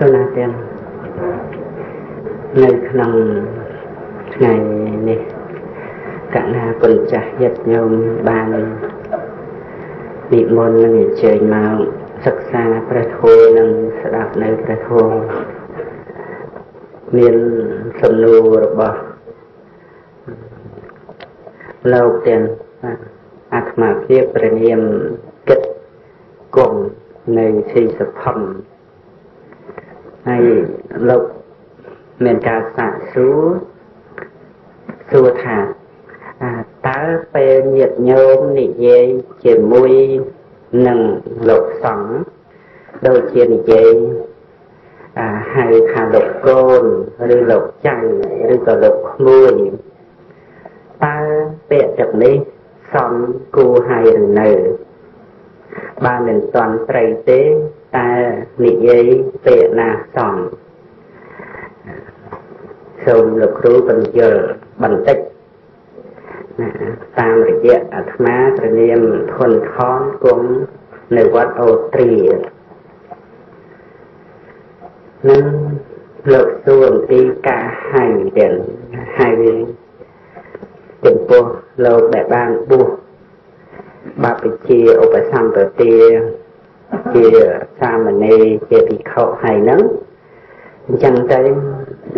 កណាទាំងនៅក្នុងថ្ងៃនេះកណាគុណចាស់យត្តញោមបាននិមន្តនឹងអញ្ជើញមកសិក្សាព្រះធម៌និងស្ដាប់នៅព្រះធម៌មានសំណួររបស់លោកទាំងអាត្មាភាពព្រះនាមគិតគង់នៅស៊ីសភំ ហើយលោកមានការសាកសួរសួរថាតើពេលញាតញោមនិយាយជាមួយនឹងលោកសង្ឃដូចជានិយាយហៅថាលោកកូនឬលោកចៅឬក៏លោកក្មួយតើពាក្យទាំងនេះសំគួរហើយឬនៅបើមិនតន់ត្រីទេ តែនិយាយពាក្យណាសំសូមលោកគ្រូបញ្យល់បន្តិចតាមរយៈអាត្មាព្រះនាមធនខនគង់នៅវត្តអូទ្រានឹងលោកសួរអំពីការហៅទាំងហៅចំពោះលោកដែលបានបួសបព្វជាឧបសម្បទា ជាសាមណេរជាភិក្ខុហើយហ្នឹងអញ្ចឹងទៅ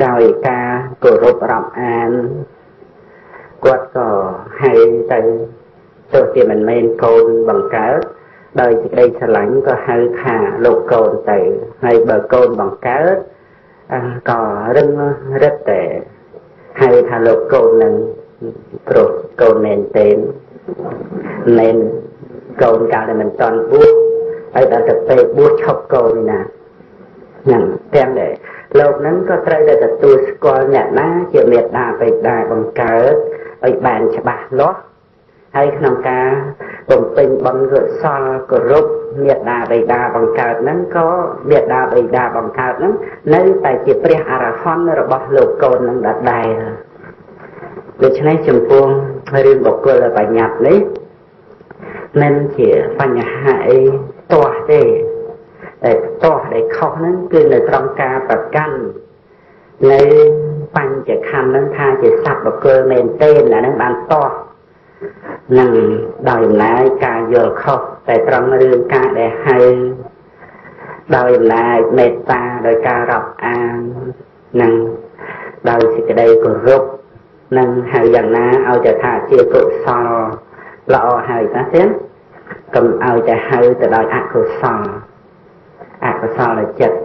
ដោយការគោរពរាប់អានគាត់ក៏ហៅទៅទោះជាមិនមែនកូនបង្កើតដោយសេចក្តីស្រឡាញ់ក៏ហៅថាលោកកូនទៅហើយបើកូនបង្កើតក៏រឹងរឹតតែហៅថាលោកកូននឹងព្រោះកូនមែនទេមែនកូនកាលដែលមិនតន់បួស ហើយដល់ទៅពេលបួសឈប់កូនណាហ្នឹងទាំងដែរលោកហ្នឹងក៏ត្រូវតែទទួលស្គាល់អ្នកណាជាមេត្តាបិតាបង្កើតឲ្យបានច្បាស់លាស់ហើយក្នុងការបំពេញបុណ្យកុសលគោរពមេត្តាបិតាបង្កើតហ្នឹងក៏មេត្តាបិតាបង្កើតហ្នឹងនៅតែជាព្រះអរហន្តរបស់លោកកូននឹងដដែលដូច្នេះចំពោះរឿងបុគ្គលបញ្ញត្តិនេះមិនជាបញ្ហាអី ទាស់ទេតែទាស់ដែលខុសហ្នឹងគឺនៅត្រង់ការប្រកាន់នៅបញ្ចខណ្ឌហ្នឹងថាជាសត្វបុគ្គលមែនទេអាហ្នឹងបានទាស់នឹងដោយអំណាចការយល់ខុសតែត្រង់រឿងការដែលហៅដោយអំណាចមេត្តាដោយការរាប់អាននឹងដោយសេចក្តីគោរពនឹងហៅយ៉ាងណាឲ្យតែថាជាកុសលល្អហើយណាទេ កុំឲ្យតែហៅទៅដោយអកុសលអកុសលចិត្ត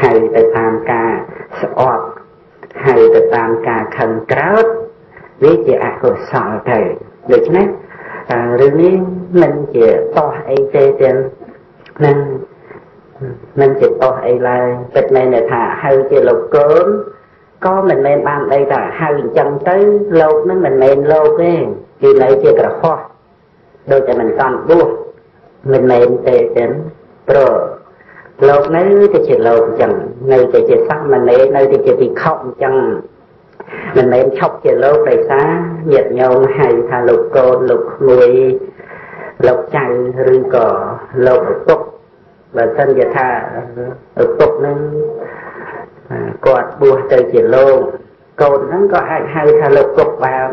ហៅទៅតាមការស្អប់ហៅទៅតាមការខឹងក្រោធវាជាអកុសលទៅដូច្នេះរឿងនេះមិនជាតោះអីទេទាំងនឹងមិនជាតោះអីឡើយពិតមែនថាហៅជាលោកកូនក៏មិនមែនបានដីថាហៅអញ្ចឹងទៅលោកនឹងមិនមែនលោកទេគឺនៅជាក្រហោះ ដូចតែមិនតាន់បួសមិនមែនទេទាំងព្រោះលោកនៅតែជាលោកអញ្ចឹងនៅតែជាសាមណេរនៅតែជាភិក្ខុអញ្ចឹងមិនមែនឈប់ជាលោកដោយសារញាតិញោមហៅថាលោកកូនលោកក្មួយលោកចៅឬក៏លោកឪពុកបើសិនជាថាឪពុកនឹងគាត់បួសទៅជាលោកកូនហ្នឹងក៏អាចហៅថាលោកពុកបាន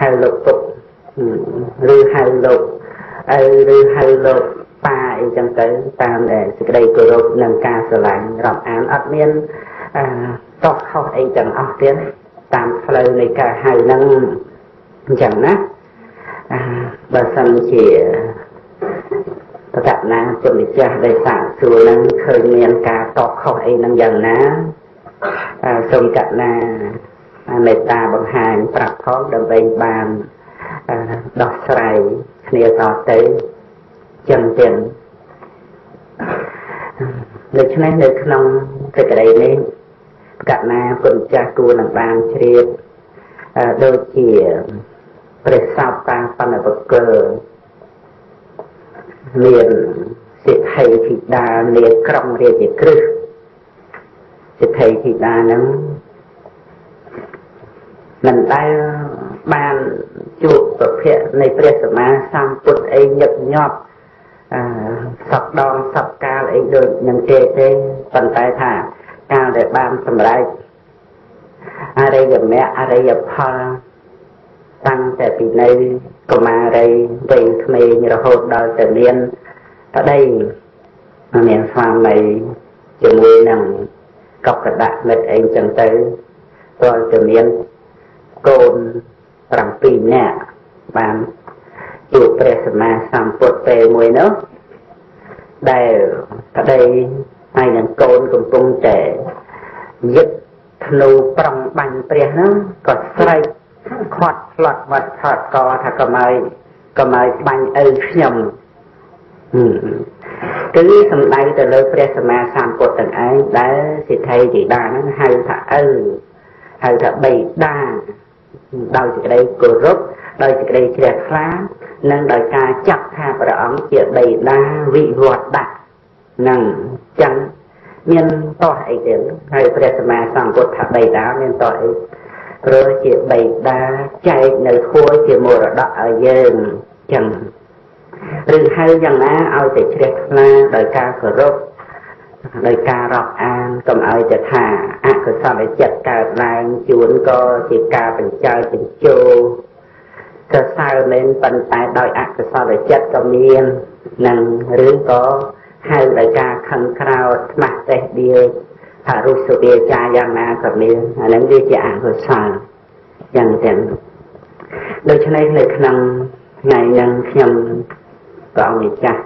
ហៅលោកពុក ឬហៅលោកឪឬហៅលោកប៉ាអីចឹងទៅតាមដែលសេចក្តីគោរពនិងការស្រឡាញ់រាប់អានអត់មានអឺតោះខុសអីទាំងអស់ទៀតតាមផ្លូវនៃការហៅហ្នឹងអញ្ចឹងណាអឺបើសិនជាបតណាពុទ្ធចាស់ដែលសាកសួរហ្នឹងឃើញមានការតបខុសអីហ្នឹងយ៉ាងណាសូមកណាមេត្តាបង្ហាញប្រាប់ផងដើម្បីបាន ដោះស្រាយគ្នាតទៅចឹងទៀតដូច្នេះនៅក្នុងសេចក្តីនេះកណាពុទ្ធចាស់គួរនឹងបានជ្រាបដូចជាព្រះសោតាបណ្ឌបកលមានសិទ្ធិធីតានាក្រុងរាជក្រឹសសិទ្ធិធីតានឹងមិនដែលបាន ជួបប្រភពនៃព្រះសម្មាសម្ពុទ្ធអីញឹកញាប់អឺសពដងសពកាលអីដូចនឹងទេទេប៉ុន្តែថាកាលដែលបានសម្រេចអរិយមគ្គអរិយផលតាំងតែពីនៅកុមារីវ័យក្មេងរហូតដល់ទៅមានប្តីមានស្វាមីជាមួយនឹងកបកដាក់មិត្តអីចឹងទៅតើទៅមានកូន 7នាក់បានជួបព្រះសម្មាសម្ពុទ្ធពេលមួយនោះដែលប្តីហើយនឹងកូនកំពុងតែយឹកធ្នូប្រងបាញ់ព្រះហ្នឹងក៏ស្រែកខាត់ផ្លាត់បាត់ឆត់កថាកម្ើយកម្ើយបាញ់ឪខ្ញុំគឺសំដៅទៅលើព្រះសម្មាសម្ពុទ្ធទាំងឯងដែលសិទ្ធិធីតាហ្នឹងហៅថាឪហៅថាបិតា ដោយសេចក្តីគោរពដោយសេចក្តីជ្រះថ្លានិងដោយការចាត់ថាព្រះអង្គជាបិតាវិវត្តដាក់នឹងចឹងមានតោះអីទៀតហើយព្រះសម្មាសម្ពុទ្ធថាបិតាមានតោះអីព្រោះជាបិតាចែកនៅធัวជាមរតកឲ្យយើងចឹងឬហៅយ៉ាងណាឲ្យតែជ្រះថ្លាដោយការគោរព ដោយការរាប់អានកុំឲ្យតែថាអកុសលចិត្តកើតឡើងជួនក៏ជាការបញ្ចើបញ្ជោសរសើរមែនប៉ុន្តែដោយអកុសលចិត្តក៏មាននឹងឬក៏ហៅដោយការខឹងក្រោតស្មាស់តេះដៀថារុសវាចាយ៉ាងណាក៏មានអានឹងវាជាអកុសលយ៉ាងទាំងដូច្នេះនៅក្នុងថ្ងៃនឹងខ្ញុំព្រះអង្គម្ចាស់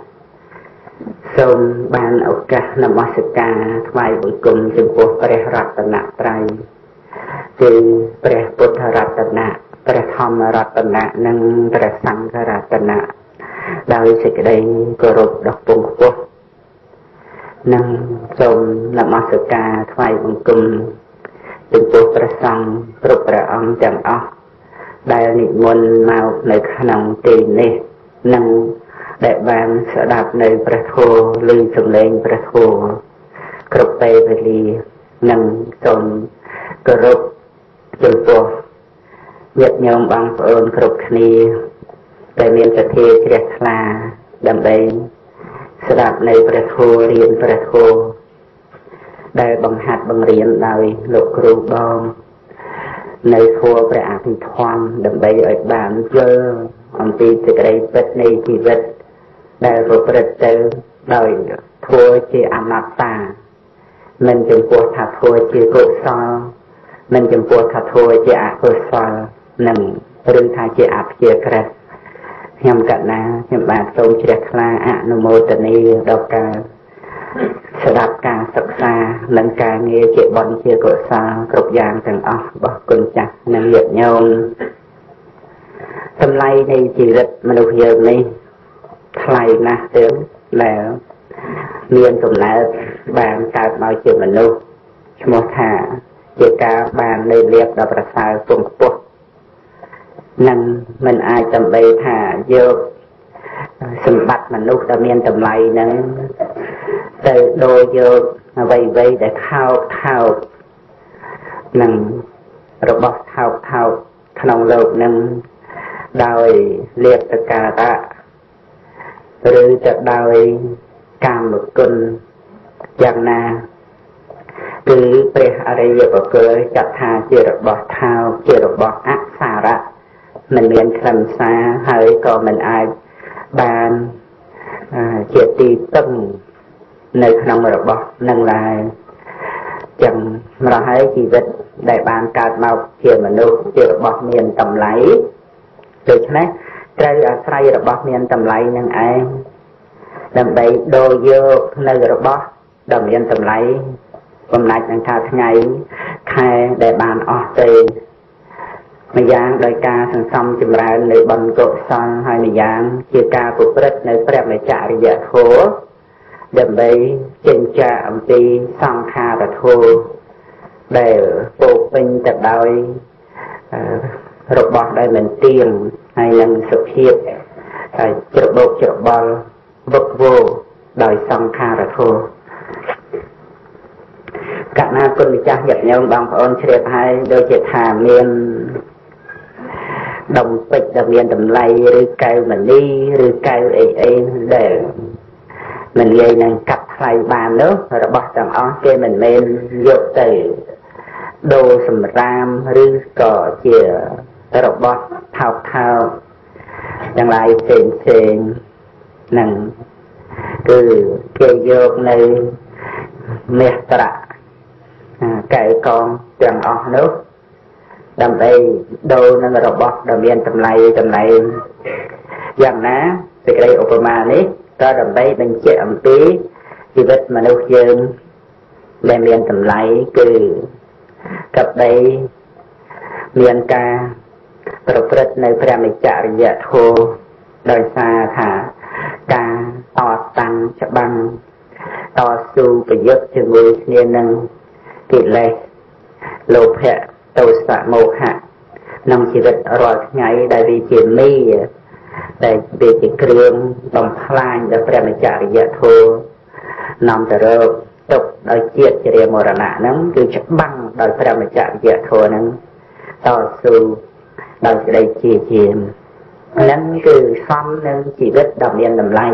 សូមបានឱកាសនមស្ការថ្វាយបង្គំចំពោះព្រះរតនត្រ័យគឺព្រះពុទ្ធរតនៈព្រះធម្មរតនៈនិងព្រះសង្ឃរតនៈដោយសេចក្តីគោរពដ៏ពងខ្ពស់និងសូមនមស្ការថ្វាយបង្គំចំពោះព្រះសង្ឃគ្រប់ព្រះអង្គទាំងអស់ដែលនិមន្តមកនៅក្នុងទីនេះនិង ដែលបានស្ដាប់នៅព្រះធម៌ឬសំឡេងព្រះធម៌គ្រប់ពេលវេលានិងសូមគោរពចំពោះញាតិញោមបងប្អូនគ្រប់គ្នាដែលមានសទ្ធាជ្រះថ្លាដើម្បីស្ដាប់នៅព្រះធម៌រៀនព្រះធម៌ដែលបង្ហាត់បង្រៀនដោយលោកគ្រូបងនៅធម៌ព្រះអភិធម្មដើម្បីឲ្យបានយល់អំពីសេចក្តីពិតនៃជីវិត ដែលប្រព្រឹត្តទៅដោយធัวជាអនត្តាមិនចំពោះថាធัวជាកុសលមិនចំពោះថាធัวជាអកុសលនឹងឬថាជាអព្យាក្រឹតខ្ញុំកណាខ្ញុំបាទសូមជ្រះថ្លាអនុមោទនាដល់ការស្ដាប់ការសិក្សានិងការងារជាបុណ្យជាកុសលគ្រប់យ៉ាងទាំងអស់របស់គុណចាស់និងញាតិញោមតម្លៃនៃជីវិតមនុស្សយើងនេះ ថ្លៃណាស់ទៅដែលមានកំណើតបានកើតមកជាមនុស្សឈ្មោះថាជាការបានលេបលៀបដល់ប្រសើរពងខ្ពស់នឹងមិនអាចដើម្បីថាយកសម្បត្តិមនុស្សដែលមានតម្លៃហ្នឹងទៅដូរយកអ្វីៗដែលថោកថោកនឹងរបស់ថោកថោកក្នុងលោកនឹងដោយលៀបសការៈ ឬទៅដោយកាមគុណយ៉ាងណាគឺព្រះអរិយបុគ្គលចាត់ថាជារបស់ថោកជារបស់អសារៈមិនមានខ្លឹមសារហើយក៏មិនអាចបានជាទីពឹងនៅក្នុងរបស់នឹងឡើយចឹងម្ល៉េះហើយជីវិតដែលបានកើតមកជាមនុស្សជារបស់មានតម្លៃដូច្នេះ ត្រូវអាស្រ័យរបស់មានតម្លៃនឹងឯងដើម្បីដូរយកនៅរបស់ដែលមានតម្លៃបំណាច់នឹងថាថ្ងៃខែដែលបានអស់ទៅម្យ៉ាងដោយការសន្សំចម្រើននៅបុណ្យកុសលហើយម្យ៉ាងជាការប្រព្រឹត្តនៅព្រះមច្ចរិយធម៌ដើម្បីចិញ្ចាអំពីសង្ខារធម៌ដែលពោពេញទៅដោយ របស់ដែលមិនទៀងហើយនឹងសុភាពហើយច្របូកច្របល់វឹកវរដោយសង្ខារធម៌កណាគុណម្ចាស់ញាតិញោមបងប្អូនជ្រាបហើយដូចជាថាមានដុំពេជ្រដែលមានតម្លៃឬកែវមณีឬកែវអីអីដែលមិនងាយនឹងកាត់ផថ្លៃបាននោះរបស់ទាំងអស់គេមិនមែនយកទៅដូរសម្រាមឬក៏ជា របស់ថោកថោកទាំងឡាយផ្សេងផ្សេងនឹងគឺគេយកនៅមាសប្រាក់កែកងទាំងអស់នោះដើម្បីដូរនឹងរបស់ដ៏មានតម្លៃតម្លៃយ៉ាងណាសេចក្តីឧបមានេះក៏ដើម្បីបញ្ជាក់អំពីជីវិតមនុស្សយើងដែលមានតម្លៃគឺកបដីមានការ ប្រព្រឹត្តនៅព្រះនិច្ចរិយធម៌ដោយសារថាការតតាំងច្បាំងតស៊ូប្រយុទ្ធជាមួយគ្នានឹងកិលេសលោភៈទោសៈមោហៈក្នុងជីវិតរាល់ថ្ងៃដែលវាជាមីដែលវាជាគ្រឿងបំផ្លាញដល់ព្រះមច្ចរិយធម៌នាំទៅរកទុកដោយជាតិជារាមរណៈហ្នឹងគឺច្បាំងដោយព្រះមច្ចរិយធម៌ហ្នឹងតស៊ូ ដោយសេចក្តីជាជាហ្នឹងគឺសំនឹងជីវិតដ៏មានតម្លៃ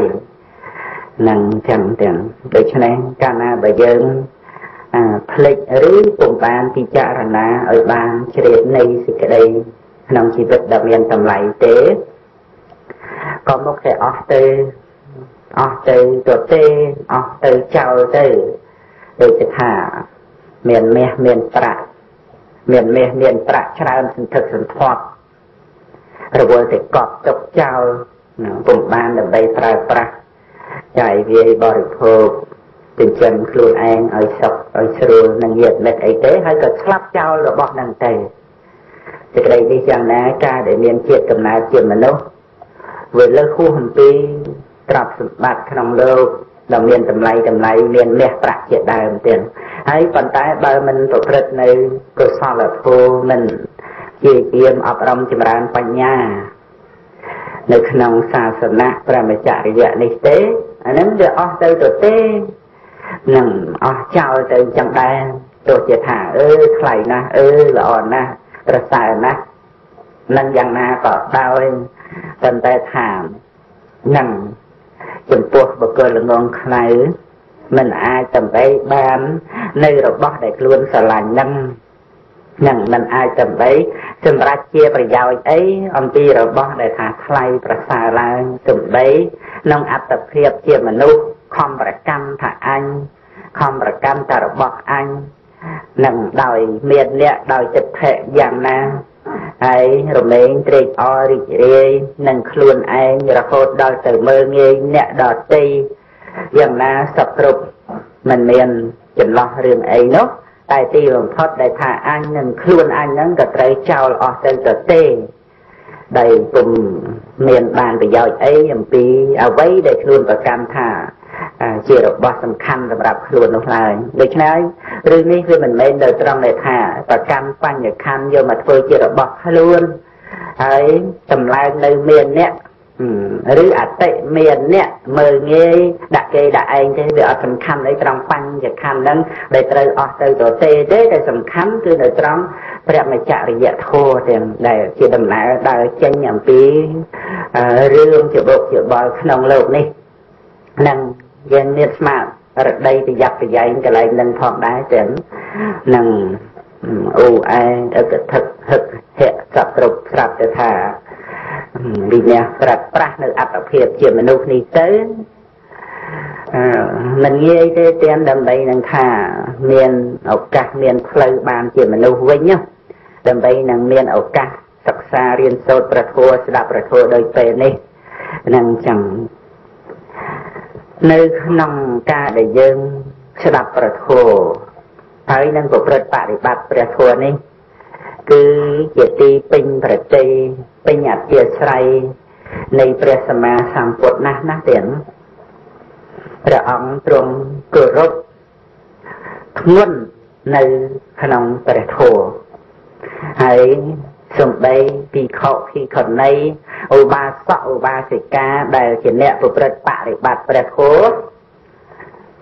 នឹងចឹងទាំងដូច្នេះកាលណាបើយើងផ្លេចឬពុំបានពិចារណាឲ្យបានជ្រាបនៃសេចក្តីក្នុងជីវិតដ៏មានតម្លៃទេក៏មកតែអស់ទៅអស់ទៅទៅទេអស់ទៅចោលទៅដូចថាមានមាសមានប្រាក់មានមាសមានប្រាក់ច្រើនសន្ធឹកសន្ធាប់ រវល់តែកប់ទុកចោលពុំបានដើម្បីប្រើប្រាស់ចាយវាយបរិភោគចិញ្ចឹមខ្លួនឯងឲ្យសុខឲ្យស្រួលនឹងញាតមិត្តអីទេហើយក៏ស្លាប់ចោលរបស់នឹងទៅសេចក្តីនេះយ៉ាងណាការដែលមានជាតិកំណើតជាមនុស្សវាលើខួសអំពីទ្រព្យសម្បត្តិក្នុងលោកដែលមានតម្លៃតម្លៃមានមាសប្រាក់ជាដើមទៀតហើយប៉ុន្តែបើមិនប្រព្រឹត្តនៅកុសលធម៌មិន ជាជាមអប់រំចម្រើនបញ្ញា នៅក្នុងសាសនាប្រមចរិយៈនេះទេអានឹងវាអស់ទៅទៅទេនឹងអស់ចោលទៅចឹងដែរទោះជាថាអឺថ្លៃណាស់អឺល្អណាស់ប្រសើរណាស់នឹងយ៉ាងណាក៏ដោយប៉ុន្តែថានឹងចំពោះបុគ្គលល្ងងខ្លៅមិនអាចដើម្បីបាន នៅរបស់ដែលខ្លួនស្រឡាញ់នឹង នឹងមិនអាចដើម្បីសម្រាប់ជាប្រយោជន៍អីអំពីរបស់ដែលថាថ្លៃប្រសើរឡើងដើម្បីក្នុងអត្តភាពជាមនុស្សខំប្រកម្មថាអញខំប្រកម្មតែរបស់អញនឹងដោយមានអ្នកដោយចិត្តធៈយ៉ាងណាហើយរមែងត្រេកអររីករាយនឹងខ្លួនឯងរហូតដល់ទៅមើលងាយអ្នកដតីយ៉ាងណាសពគ្រប់មិនមានចន្លោះរឿងអីនោះ តែទីបំផុតដែលថាអញនឹងខ្លួនអញហ្នឹងក៏ត្រូវចោលអស់ទៅទៅទេដែលពុំមានបានប្រយោជន៍អីអំពីអ្វីដែលខ្លួនប្រកាន់ថាជារបស់សំខាន់សម្រាប់ខ្លួននោះឡើយដូច្នេះរឿងនេះវាមិនមែននៅត្រង់ដែលថាប្រកាន់បញ្ញខណ្ឌយកមកធ្វើជារបស់ខ្លួនហើយតម្លើងនៅមានអ្នក ឬអតិមានអ្នកមើលងាយដាក់គេដាក់ឯងទេវាអត់សំខាន់អីត្រង់បញ្ញខណ្ឌហ្នឹងដែលត្រូវអស់ទៅទៅទេទេតែសំខាន់គឺនៅត្រង់ព្រះមច្ចរិយធម៌ទាំងដែលជាដំណើរដើរចេញអំពីរឿងជាបុកជាបល់ក្នុងលោកនេះនឹងយើងមានស្មារតីប្រយ័ត្នប្រយែងកន្លែងនឹងផងដែរទាំងនឹងអូអែអកថឹកហឹកហៈសត្វគ្រប់ស្រាប់ទៅថា វិញ្ញាប្រាប់ប្រាស់នៅអត្តភាពជាមនុស្សនេះទៅមិនងាយទេទាំងដើម្បីនឹងថាមានឱកាសមានផ្លូវបានជាមនុស្សវិញណាដើម្បីនឹងមានឱកាសសិក្សារៀនសូត្រប្រធัวស្ដាប់ប្រធัวដោយពេលនេះនឹងចឹងនៅក្នុងការដែលយើងស្ដាប់ប្រធัวហើយនឹងប្រព្រឹត្តបរិបត្តិព្រះធัวនេះគឺជាទីពេញប្រជ័យ ពេញអធិស្រ័យនៃព្រះសម្មាសម្ពុទ្ធណាស់ណាស់ទៀតព្រះអង្គទ្រង់គោរពធ្ងន់នៅក្នុងព្រះធម៌ហើយសំដីពីខុពីខណីឧបាសកឧបាសិកាដែលជាអ្នកប្រព្រឹត្តបរិបត្តិព្រះធម៌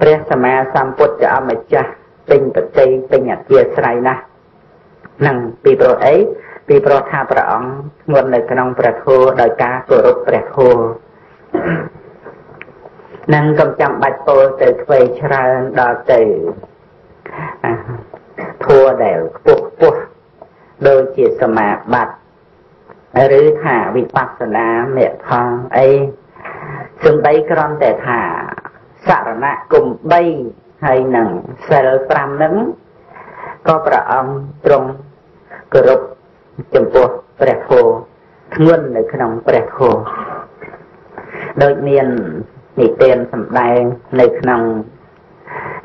ព្រះសម្មាសម្ពុទ្ធអម្ចាស់ពេញបតីពេញអធិស្រ័យណាស់នឹងពីព្រោះអី ពីព្រោះថាព្រះអង្គធ្ងន់នៅក្នុងព្រះធម៌ដោយការគោរពព្រះធម៌នឹងកុំចាំបាច់ពោលទៅធ្វើច្រើនដល់ទៅធัวដែលខ្ពស់ខ្ពស់ដូចជាសមាបត្តិឬថាវិបស្សនាមេផលអីសំដីក្រំតែថាសរណៈគុំ3ហើយនឹងសិល5ហ្នឹងក៏ព្រះអង្គទ្រង់គោរព ចំពោះព្រះធម៌ធ្ងន់នៅក្នុងព្រះធម៌ដូចមាននិទានសម្ដែងនៅក្នុង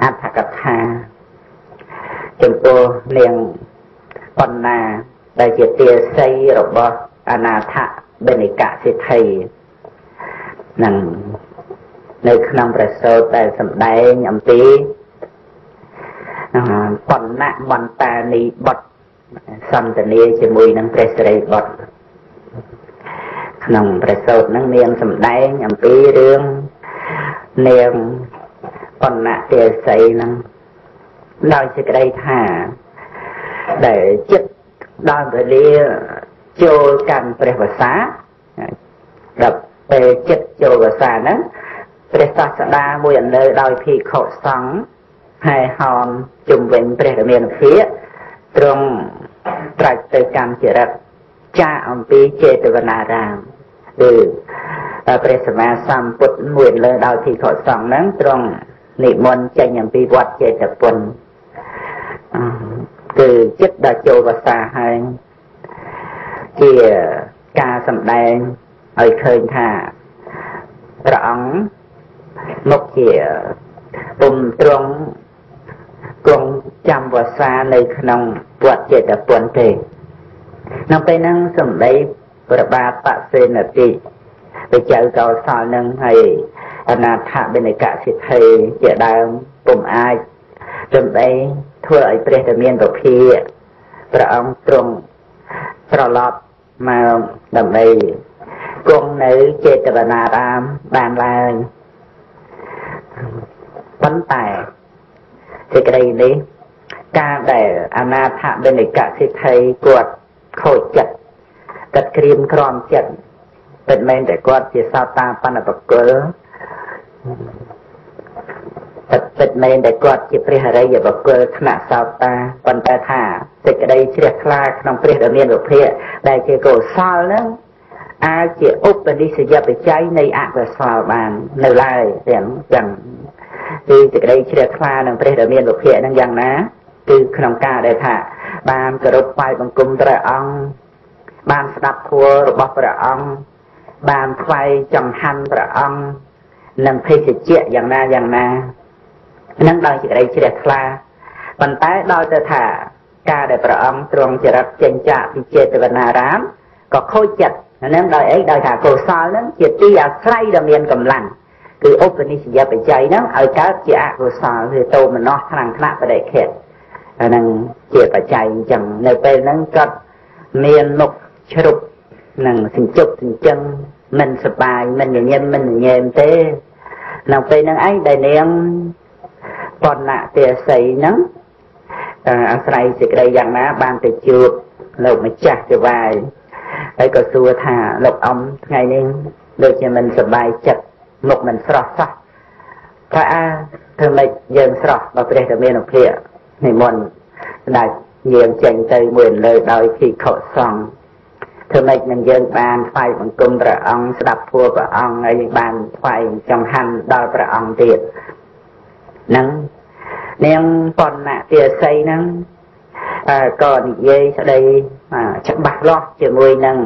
អត្ថកថាចំពោះនាងបណ្ណាដែលជាទាស័យរបស់អនាថបេនិកសិទ្ធិនឹងនៅក្នុងប្រសូតដែលសម្ដែងអំពីបណ្ណៈមន្តានីបុត្រ សន្តានាជាមួយនឹងព្រះសិរីបុត្រក្នុងប្រសូតនឹងមានសម្ដែងអំពីរឿងនាងបណ្ណៈទាស័យនឹងដោយសេចក្តីថាដែលចិត្តដល់វេលាចូលកាន់ព្រះវសាដល់ពេលចិត្តចូលវសាហ្នឹងព្រះសាស្តាមួយអនៅដោយភិក្ខុសង្ឃហើយហោមជំវិញព្រះរាមាភិកទ្រង់ ត្រាច់ទៅកម្មចរិតចាអំពីចេតវនារាមគឺព្រះសម្មាសម្ពុទ្ធមួយលើដោយភិក្ខុសង្ឃហ្នឹងទ្រង់និមន្តចេញអំពីវត្តចេតពុនគឺចិត្តដល់ចូលភាសាហើយជាការសម្ដែងឲ្យឃើញថាព្រះអង្គមកជាពុំត្រង់ គង់ចាំវសានៅក្នុងវត្តចេតពុនទេនៅពេលហ្នឹងសំដីប្របាទបសេនតិទៅចៅកោសលនឹងហើយអនាថបិនិកសិទ្ធិជាដើមពុំអាចដើម្បីធ្វើឲ្យព្រះតែមានពភាព្រះអង្គទ្រង់ត្រឡប់មកដើម្បីគង់នៅចេតវនារាមបានឡើយប៉ុន្តែ សេចក្តីនេះការដែលអនាថបិនិកសិទ្ធិគាត់ខូចចិត្តគាត់ក្រៀមក្រំចិត្តពិតមែនតែគាត់ជាសោតាបណ្ឌបកុលពិតពិតមែនតែគាត់ជាព្រះអរិយបុគ្គលថ្នាក់សោតាប៉ុន្តែថាសេចក្តីជ្រះថ្លាក្នុងព្រះដ៏មានវិភាកដែលជាកុសលហ្នឹងអាចជាឧបនិស្សយបច្ច័យនៃអកុសលបាននៅឡើយទាំងចឹង គឺសេចក្តីជ្រះថ្លានឹងព្រះដ៏មានវិភាកហ្នឹងយ៉ាងណាគឺក្នុងការដែលថា បានគោរពថ្វាយបង្គំព្រះអង្គបានស្ដាប់ធម៌របស់ព្រះអង្គបានថ្វាយចង្ហាន់ព្រះអង្គនិងភេសជ្ជៈយ៉ាងណាយ៉ាងណានឹងដោយសេចក្តីជ្រះថ្លាប៉ុន្តែដល់ទៅថាការដែលព្រះអង្គទ្រង់ចរិតចេញចាកពីចេតវនារាមក៏ខូចចិត្តហ្នឹងដោយអីដោយថាកុសលហ្នឹងជាទីអាស្រ័យដ៏មានកម្លាំង គឺឧបនិស្សយបច្ច័យហ្នឹងឲ្យកើតជាអកុសលគឺតោមនោះខ្លាំងខ្នាក់បដិខេតអាហ្នឹងជាបច្ច័យអញ្ចឹងនៅពេលហ្នឹងគាត់មានមុខជ្រុកនឹងសញ្ជប់សញ្ជឹងមិនសបាយមិនញញឹមមិនញញែមទេនៅពេលហ្នឹងឯងដែលនាងបណ្ណៈទាស័យហ្នឹងអាស្រ័យសេចក្តីយ៉ាងណា បានទៅជួបលោកម្ចាស់ចវាយហើយក៏សួរថាលោកអំថ្ងៃនេះដូចជាមិនសប្បាយចិត្ត មុខមិនស្រស់សោះថាអើធ្វើម៉េចយើងស្រស់ដល់ព្រះរាមានុភានិមន្តស្ដេចយាងចេញទៅមួយលើដោយភិក្ខុសង្ឃធ្វើម៉េចនឹងយើងបានថ្វាយបង្គំព្រះអង្គស្ដាប់ធម៌ព្រះអង្គហើយបានថ្វាយចង្ហាន់ដល់ព្រះអង្គទៀតនឹងនាងបណ្ណទាស័យហ្នឹងក៏និយាយស្ដីច្បាស់លាស់ជាមួយនឹង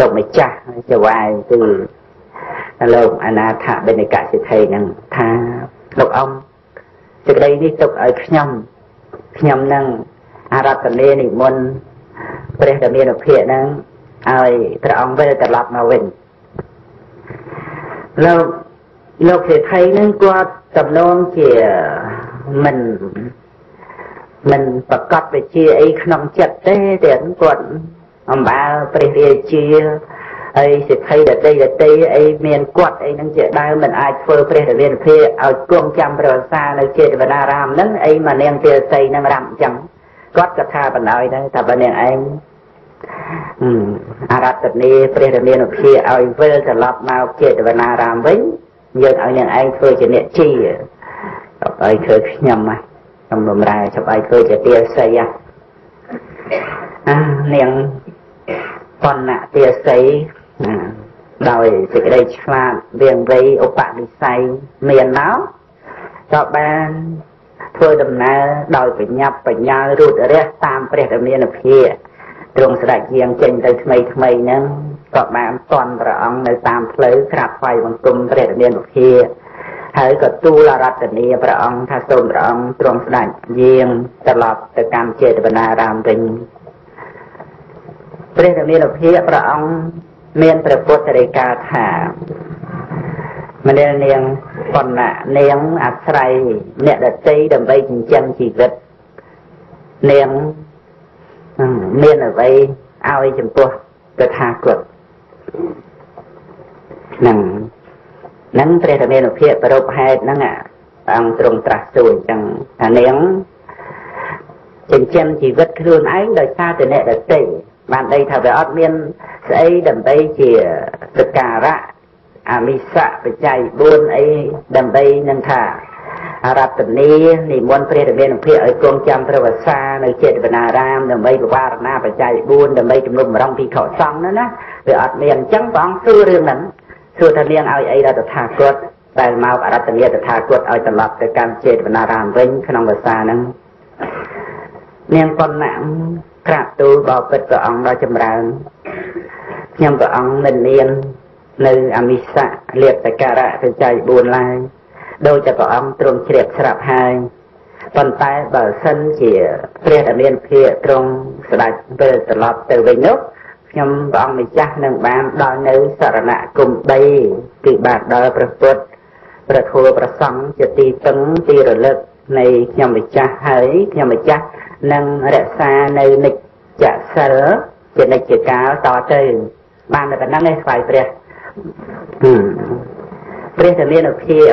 លោកម្ចាស់ចវាយគឺ លោកអនាថបិនិកសិទ្ធិនឹងថាលោកអង្គសេចក្តីនេះទុកឲ្យខ្ញុំខ្ញុំនឹងអារតនេនិមន្តព្រះដ៏មានភិក្ខនឹងឲ្យព្រះអង្គវិលត្រឡប់មកវិញលោកលោកសេដ្ឋីនឹងគាត់តំណងជាមិនមិនប្រកបវិជាអីក្នុងចិត្តទេតែគាត់អំបើព្រះរាជា អីសិទ្ធិដតីដតីអីមានគាត់អីហ្នឹងជាដើមមិនអាចធ្វើព្រះរាជភិឲ្យគង់ចាំប្រសានៅចេតវនារាមហ្នឹងអីមកនាងទាស័យហ្នឹងរ៉ាំអញ្ចឹងគាត់ក៏ថាបណ្ដោយដែរថាបើនាងឯងអរតនីព្រះរាមានុភាឲ្យវិលត្រឡប់មកចេតវនារាមវិញយើងឲ្យនាងឯងធ្វើជាអ្នកជីចាប់ឲ្យធ្វើខ្ញុំខ្ញុំបំរើចាប់ឲ្យធ្វើជាទាស័យអានាងបណ្ណៈទាស័យ ដោយសេចក្តីឆ្លាតវៀងវៃឧបនិស្ស័យមានមកក៏បានធ្វើដំណើរដោយបញ្ញាប់បញ្ញារូតរះតាមព្រះរាមាភិទ្រង់ស្ដេចយាងចេញទៅថ្មីថ្មីហ្នឹងក៏បានតន់ព្រះអង្គនៅតាមផ្លូវក្រាបថ្វាយបង្គំព្រះរាមាភិហើយក៏ទូលរតនាព្រះអង្គថាសូមព្រះអង្គទ្រង់ស្ដេចយាងត្រឡប់ទៅកម្មចេតវនារាមវិញព្រះរាមាភិព្រះអង្គ មានព្រះពុទ្ធរិកាថាម្នានាងបណ្ណៈនាងអាស្រ័យអ្នកដតីដើម្បីចិញ្ចឹមជីវិតនាងមានអ្វីឲ្យចំពោះតថាគតនឹងនឹងព្រះធមេនុភាពប្រពហេតុហ្នឹងអង្គទ្រង់ត្រាស់សួរអញ្ចឹងថានាងចិញ្ចឹមជីវិតខ្លួនឯងដោយសារតែអ្នកដតី បានដីថាវាអត់មានស្អីដើម្បីជាសការៈអមិសៈបច្ច័យ4អីដើម្បីនឹងថាអរតនីនិមន្តព្រះរាមានុភិឲ្យគង់ចាំព្រះវសានៅចេតវនារាមដើម្បីបវារណាបច្ច័យ4ដើម្បីជំនុំរងពីខសង្ឃនោះណាវាអត់មានអញ្ចឹងព្រះអង្គសួររឿងហ្នឹងសួរថានាងឲ្យអីដល់តថាគតដែលមកអរតនីតថាគតឲ្យត្រឡប់ទៅកាន់ចេតវនារាមវិញក្នុងវសាហ្នឹងនាងប៉ុណ្ណា ក្រាបទូលបបិទ្ធព្រះអង្គដ៏ចម្រើនខ្ញុំព្រះអង្គមិនមាននៅអមិសៈលៀបតការៈបច្ច័យ4ឡើយដោយតែព្រះអង្គទ្រង់ជ្រាបស្រាប់ហើយប៉ុន្តែបើសិនជាព្រះរាមាភិទ្រង់ស្ដេចពេលត្រឡប់ទៅវិញនោះខ្ញុំព្រះអង្គម្ចាស់នឹងបានដល់នៅសរណគមដីគឺបានដល់ព្រះពុទ្ធព្រះធម៌ព្រះសង្ឃជាទីពឹងទីរលឹកនៃខ្ញុំម្ចាស់ហើយខ្ញុំម្ចាស់ នឹងរក្សានៅនិច្ចសិលជានិច្ចកាលតទៅ បានតែប៉ុណ្ណឹងឯងស្វ័យព្រះព្រះធមានភាព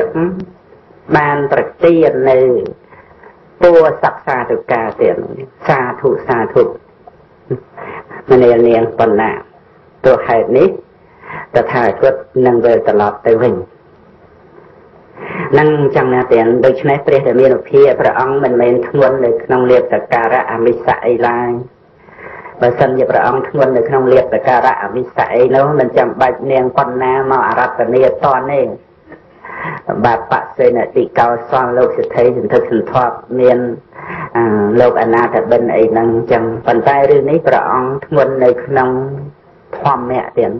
បានប្រទាននៅពួរសិក្សាទៅការទៀតសាធុសាធុមនានាងបណ្ណាទោះហេតុនេះតថាគតនឹងវិលត្រឡប់ទៅវិញ នឹងចឹងណាទៀតដូច្នេះព្រះរាមានុភាព្រះអង្គមិនមែនធ្ងន់នៅក្នុងលៀបសការៈអមិសៈអីឡើយបើសិនជាព្រះអង្គធ្ងន់នៅក្នុងលៀបសការៈអមិសៈអីនោះមិនចាំបាច់នាងប៉ុណ្ណាមកអរតនីតទេបាទបសេនតិកោសលលោកសិទ្ធិសន្ធឹកសន្ធាប់មានលោកអនាថបិនអីហ្នឹងចឹងប៉ុន្តែរឿងនេះព្រះអង្គធ្ងន់នៅក្នុងធម្មៈទៀត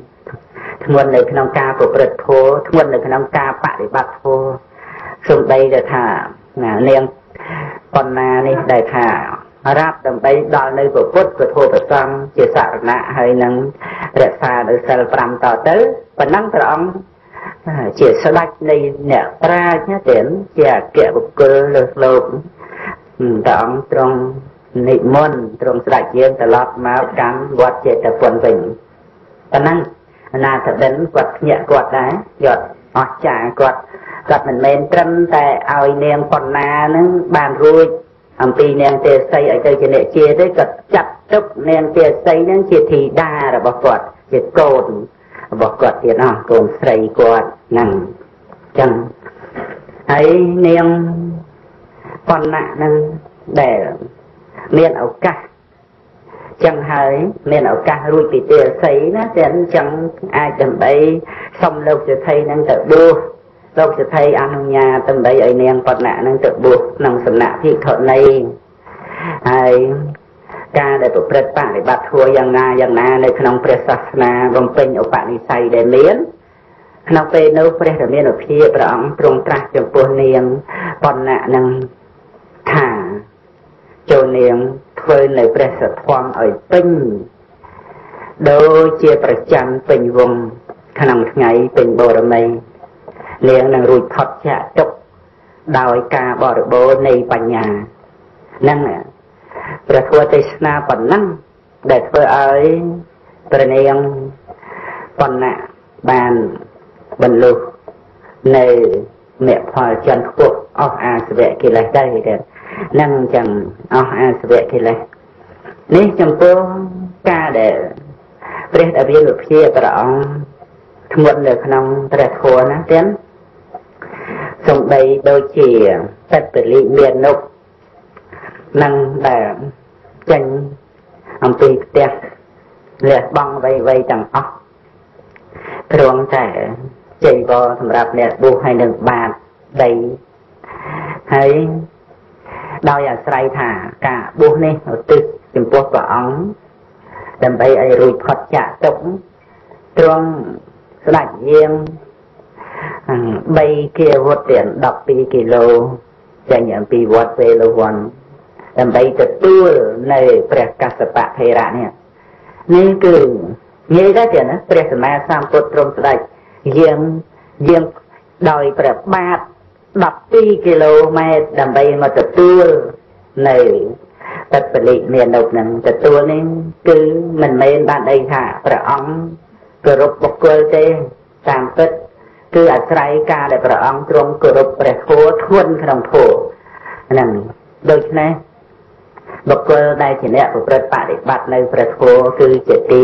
ធ្ងន់នៅក្នុងការប្រព្រឹត្តធម៌ធ្ងន់នៅក្នុងការបដិបត្តិធម៌សំដីទៅថានាងបណ្ណានេះដែលថារាប់ដើម្បីដល់នៅពុទ្ធពុទ្ធប្រសង្ឃជាសរណៈហើយនឹងរក្សានៅសិល5តទៅប៉ុណ្ណឹងព្រះអង្គជាស្ដេចនៃអ្នកប្រាជ្ញទៀតជាអគ្គបុគ្គលលើលោកព្រះអង្គទ្រង់និមន្តទ្រង់ស្ដេចយើងត្រឡប់មកកាន់វត្តចេតពុនវិញប៉ុណ្ណឹង អនាថបិនគាត់ភ្ញាក់គាត់ដែរយកអស្ចារគាត់គាត់មិនមែនត្រឹមតែឲ្យនាងប៉ុណ្ណានឹងបានរួចអំពីនាងទេសីឲ្យទៅជាអ្នកជាទេគាត់ចាត់ទុកនាងទេសីនឹងជាធីតារបស់គាត់ជាកូនរបស់គាត់ទៀតអស់កូនស្រីគាត់ហ្នឹងចឹងហើយនាងប៉ុណ្ណានឹងដែលមានឱកាស ចឹងហើយមានឱកាសរួចពីទេសីណាតែចឹងអាចដើម្បីសុំលោកសិទ្ធិនឹងទៅបួសលោកសិទ្ធិអនុញ្ញាតដើម្បីឲ្យនាងបណៈនឹងទៅបួសក្នុងសំណាក់ភិក្ខុនីហើយការដែលប្រព្រឹត្តបរិបត្តិធម៌យ៉ាងណាយ៉ាងណានៅក្នុងព្រះសាសនាបំពេញឧបនិស្ស័យដែលមានក្នុងពេលនោះព្រះរាមានុភាព្រះអង្គទ្រង់ត្រាស់ចំពោះនាងបណ្ណៈនឹងថាចូលនាង ធ្វើនៅព្រះសទ្ធំឲ្យពេញដូចជាប្រចាំពេញវងក្នុងថ្ងៃពេញបរមីនាងនឹងរួចផុតចាក់ទុកដោយការបរិបូរនៃបញ្ញានឹងព្រះធម៌ទេសនាប៉ុណ្ណឹងដែលធ្វើឲ្យព្រះនាងបណ្ណៈបានបន្លុះនៅមេផលចន្ទខ្ពស់អស់អាសវៈកិលេសទៅទៀត នឹងចឹងអស់អាសវៈកិលេសនេះចំពោះការដែលព្រះអរិយវិភាព្រះអង្គធ្ងន់នៅក្នុងព្រះធម៌ណាទៀតបីដូចជាសត្វពលិមាននុកនឹងដែលចេញអំពីផ្ទះលះបង់អ្វីៗទាំងអស់ព្រមតែចេញបសម្រាប់អ្នកបុះហើយនឹងបាតដីហើយ ដោយអាស្រ័យថាការបួសនេះឧទ្ទិសចំពោះព្រះអង្គដើម្បីឲ្យរួចផុតចាកទុក្ខទ្រង់ស្ដេចយាង3គីវុតទៀត12គីឡូចេញអំពីវត្តវេលវ័នដើម្បីទទួលនៅព្រះកសបៈថេរៈនេះនេះគឺងាយដែរទៀតណាព្រះសម្មាសម្ពុទ្ធទ្រង់ស្ដេចយាងយាងដោយព្រះបាទ 12គីឡូម៉ែត្រដើម្បីមកទទួលនៅទឹកពលិមាននៅនឹងទទួលនេះគឺមិនមែនបានអីថាព្រះអង្គគោរពបុគ្គលទេតាមពិតគឺអាស្រ័យការដែលព្រះអង្គទ្រង់គោរពព្រះធម៌ធន់ក្នុងធម៌ហ្នឹងដូច្នេះបុគ្គលដែលជាអ្នកប្រព្រឹត្តបដិបត្តិនៅព្រះធម៌គឺជាទី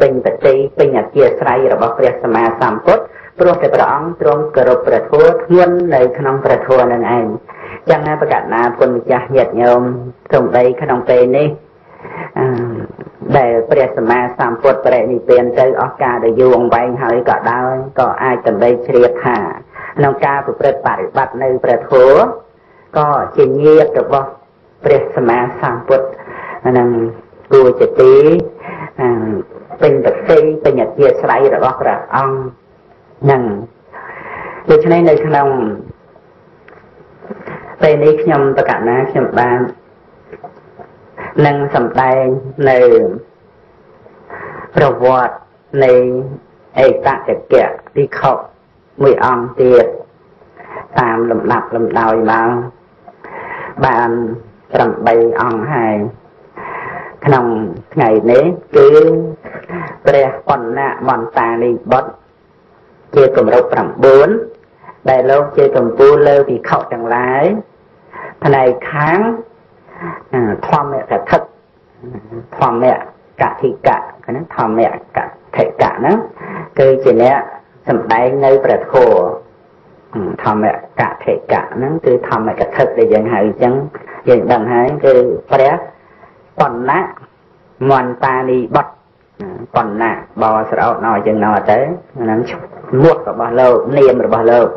ពេញបតិពេញអធិស្រ័យរបស់ព្រះសម្មាសម្ពុទ្ធ ព្រោះតែព្រះអង្គទ្រង់គោរពព្រះធម៌ធ្ងន់នៅក្នុងព្រះធម៌នឹងឯងចឹងណាប្រកាសណាគុណម្ចាស់ញាតិញោមសំដីក្នុងពេលនេះដែលព្រះសម្មាសម្ពុទ្ធបរិនិព្វានទៅអស់កាលដែលយូរអង្វែងហើយក៏ដោយក៏អាចតម្ដីជ្រាបថាក្នុងការប្រព្រឹត្តបរិបត្តិនៅព្រះធម៌ក៏ជាញាតិរបស់ព្រះសម្មាសម្ពុទ្ធនឹងគួរជាទីពេញតតិពេញអធិស្ឋ័យរបស់ព្រះអង្គ ហ្នឹងដូច្នេះនៅក្នុងពេលនេះខ្ញុំបកណាខ្ញុំបាននឹងសម្ដែងនៅប្រវត្តិនៃអេតតកៈទីខុមួយអង្គទៀតតាមលំដាប់លំដោយមកបាន8អង្គហើយក្នុងថ្ងៃនេះគឺព្រះបណ្ណៈមន្តានីបុត្រ ជាគម្រប់9ដែលលោកជាកម្ពូលលើភិក្ខុទាំងឡាយផ្នែកខាងធម្មកថាធម្មកធិកៈហ្នឹងធម្មកធិកៈហ្នឹងគឺជាអ្នកសម្ដែងនៅព្រះធម៌ធម្មកធិកៈហ្នឹងគឺធម្មកថាដែលយើងហៅអញ្ចឹងយើងដឹងហើយគឺព្រះបណ្ណៈមន្តានីបុត្របណ្ណៈបោស្រោតណោចឹងណោទៅហ្នឹងឈ្មោះ របស់លោកនាមរបស់លោក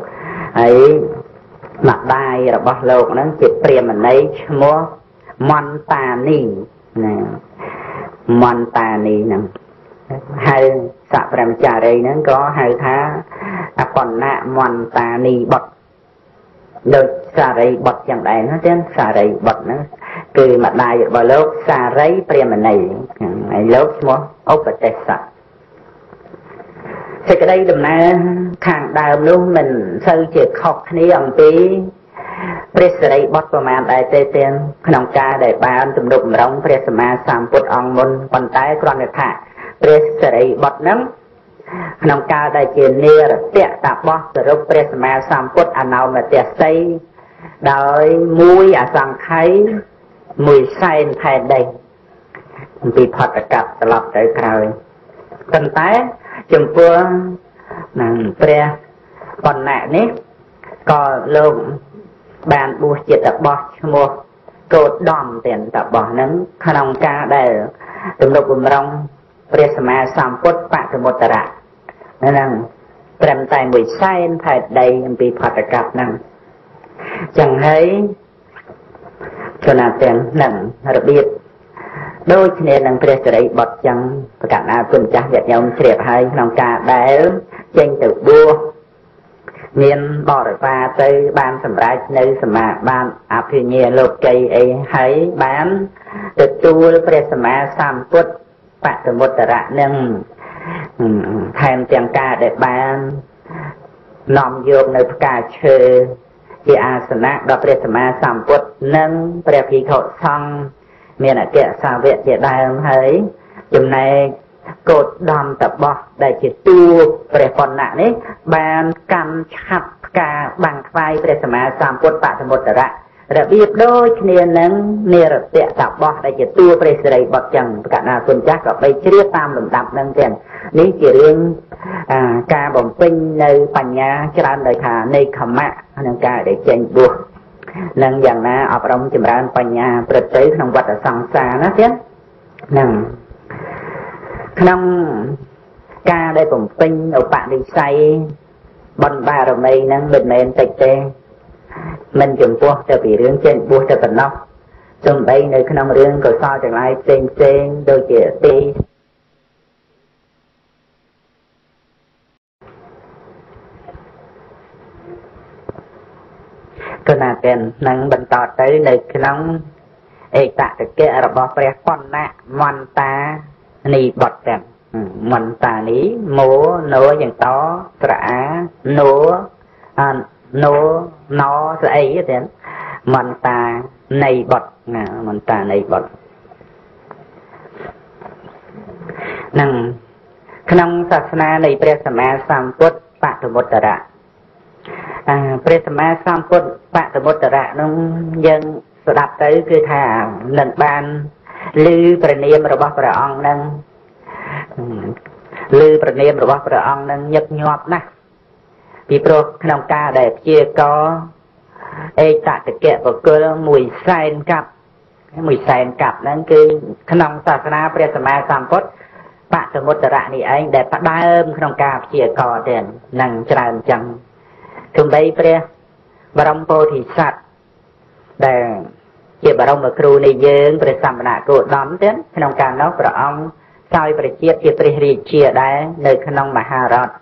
ហើយម្ដាយរបស់លោកហ្នឹងជាព្រាហ្មណីឈ្មោះមន្តានីណាមន្តានីហ្នឹងហៅសប្រមចារីហ្នឹងក៏ហៅថាអបណ្ណៈមន្តានីបុត្រដូចសារីបុត្រចឹងដែរណាចឹងសារីបុត្រហ្នឹងគឺម្ដាយរបស់លោកសារីព្រាមណីហើយលោកឈ្មោះឧបទេសៈ សេចក្តីដំណើរខាងដើមនោះមិនសូវជាខុសគ្នាអំពីព្រះសិរីបុត្រប្រមាណដែរទេទាំងក្នុងការដែលបានទំនុកម្រងព្រះសម្មាសម្ពុទ្ធអង្គមុនប៉ុន្តែគ្រាន់តែថាព្រះសិរីបុត្រហ្នឹងក្នុងកាលដែលជានិរតៈតាបោះសរុបព្រះសម្មាសម្ពុទ្ធអនោមតសីដោយមួយអសង្ខ័យមួយសែនផែនដីអំពីផតកັບត្រឡប់ទៅក្រោយប៉ុន្តែ ចំពោះនឹងព្រះបណ្ណៈនេះក៏លោកបានបួសជាតបោះឈ្មោះកោតដំទាំងតបោះហ្នឹងក្នុងការដែលទំនុកបំរុងព្រះសម្មាសម្ពុទ្ធបតមុត្តរៈហ្នឹងត្រឹមតែមួយសែនផែនដីអំពីផតកັບហ្នឹងចឹងហើយចំណាទាំងនឹងរបៀប ដូចគ្នានឹងព្រះសិរីបុត្រចឹងប្រកាសណាគុណចាស់ញាតិញោមជ្រាបហើយក្នុងការដែលចេញទៅបួសមានបរិវារទៅបានសម្រេចនៅសមាបានអភិញ្ញាលោកីអីហើយបានទទួលព្រះសម្មាសម្ពុទ្ធបតមុត្តរៈនឹងថែមទាំងការដែលបាននាំយកនៅផ្កាឈើជាអាសនៈដល់ព្រះសម្មាសម្ពុទ្ធនិងព្រះភិក្ខុសង្ឃ មានអគ្គសាវកជាដើមហើយចំណែកកោតដំតបោះដែលជាតួព្រះបណ្ណៈនេះ បានកម្មឆាត់ផ្កាបាំងខ្វាយព្រះសម្មាសម្ពុទ្ធបតមុត្តរៈរបៀបដូចគ្នានឹងនិរតៈតបោះដែលជាតួព្រះសិរីបុត្រចឹងប្រកាសណាគុណចាស់ក៏បីជ្រាបតាមលំដាប់នឹងទៀតនេះជារឿងការបំពេញនៅបញ្ញាច្រើនដោយថានៃខមៈនឹងការដែលចេញបួស នឹងយ៉ាងណាអប់រំចម្រើនបញ្ញាប្រតិក្នុងវត្តសង្សារណាទៀតនឹងក្នុងការដែលបំពេញឧបនិស្ស័យបនបារមីហ្នឹងមិនមែនតិចទេមិនចំពោះទៅពីរឿងចេញបួសទៅប៉ុណ្ណោះសំបីនៅក្នុងរឿងកុសលទាំងឡាយផ្សេងផ្សេងដូចជាទី គណៈកិននឹងបន្តទៅនៅក្នុងឯកតកៈរបស់ព្រះកណ្ណៈមន្តានីបតទាំងមន្តានីមោណូយ៉ាងតស្រអាណូអាណូណោស្អីទេមន្តានៃបតណាមន្តានៃបតនឹងក្នុងសាសនានៃព្រះសម្មាសម្ពុទ្ធបតមុត្តរៈ អាព្រះសម្មាសម្ពុទ្ធបតមុត្តរៈនោះយើងស្ដាប់ទៅគឺថានឹងបានឮព្រះនាមរបស់ព្រះអង្គនឹងឮព្រះនាមរបស់ព្រះអង្គនឹងញឹកញាប់ណាស់ពីព្រោះក្នុងការដែលព្យាករអេតតកៈបកុលមួយសែនកាប់មួយសែនកាប់ហ្នឹងគឺក្នុងសាសនាព្រះសម្មាសម្ពុទ្ធបតមុត្តរៈនេះឯងដែលផ្ដើមក្នុងការព្យាករទេនឹងច្រើនចឹង ទំបីព្រះបរមពោធិសត្វដែលជាបរមគ្រូនៃយើងព្រះសម្មាគោដំទេក្នុងការនោះព្រះអង្គសោយប្រជាជាព្រះរាជាដែរនៅក្នុងមហារដ្ឋ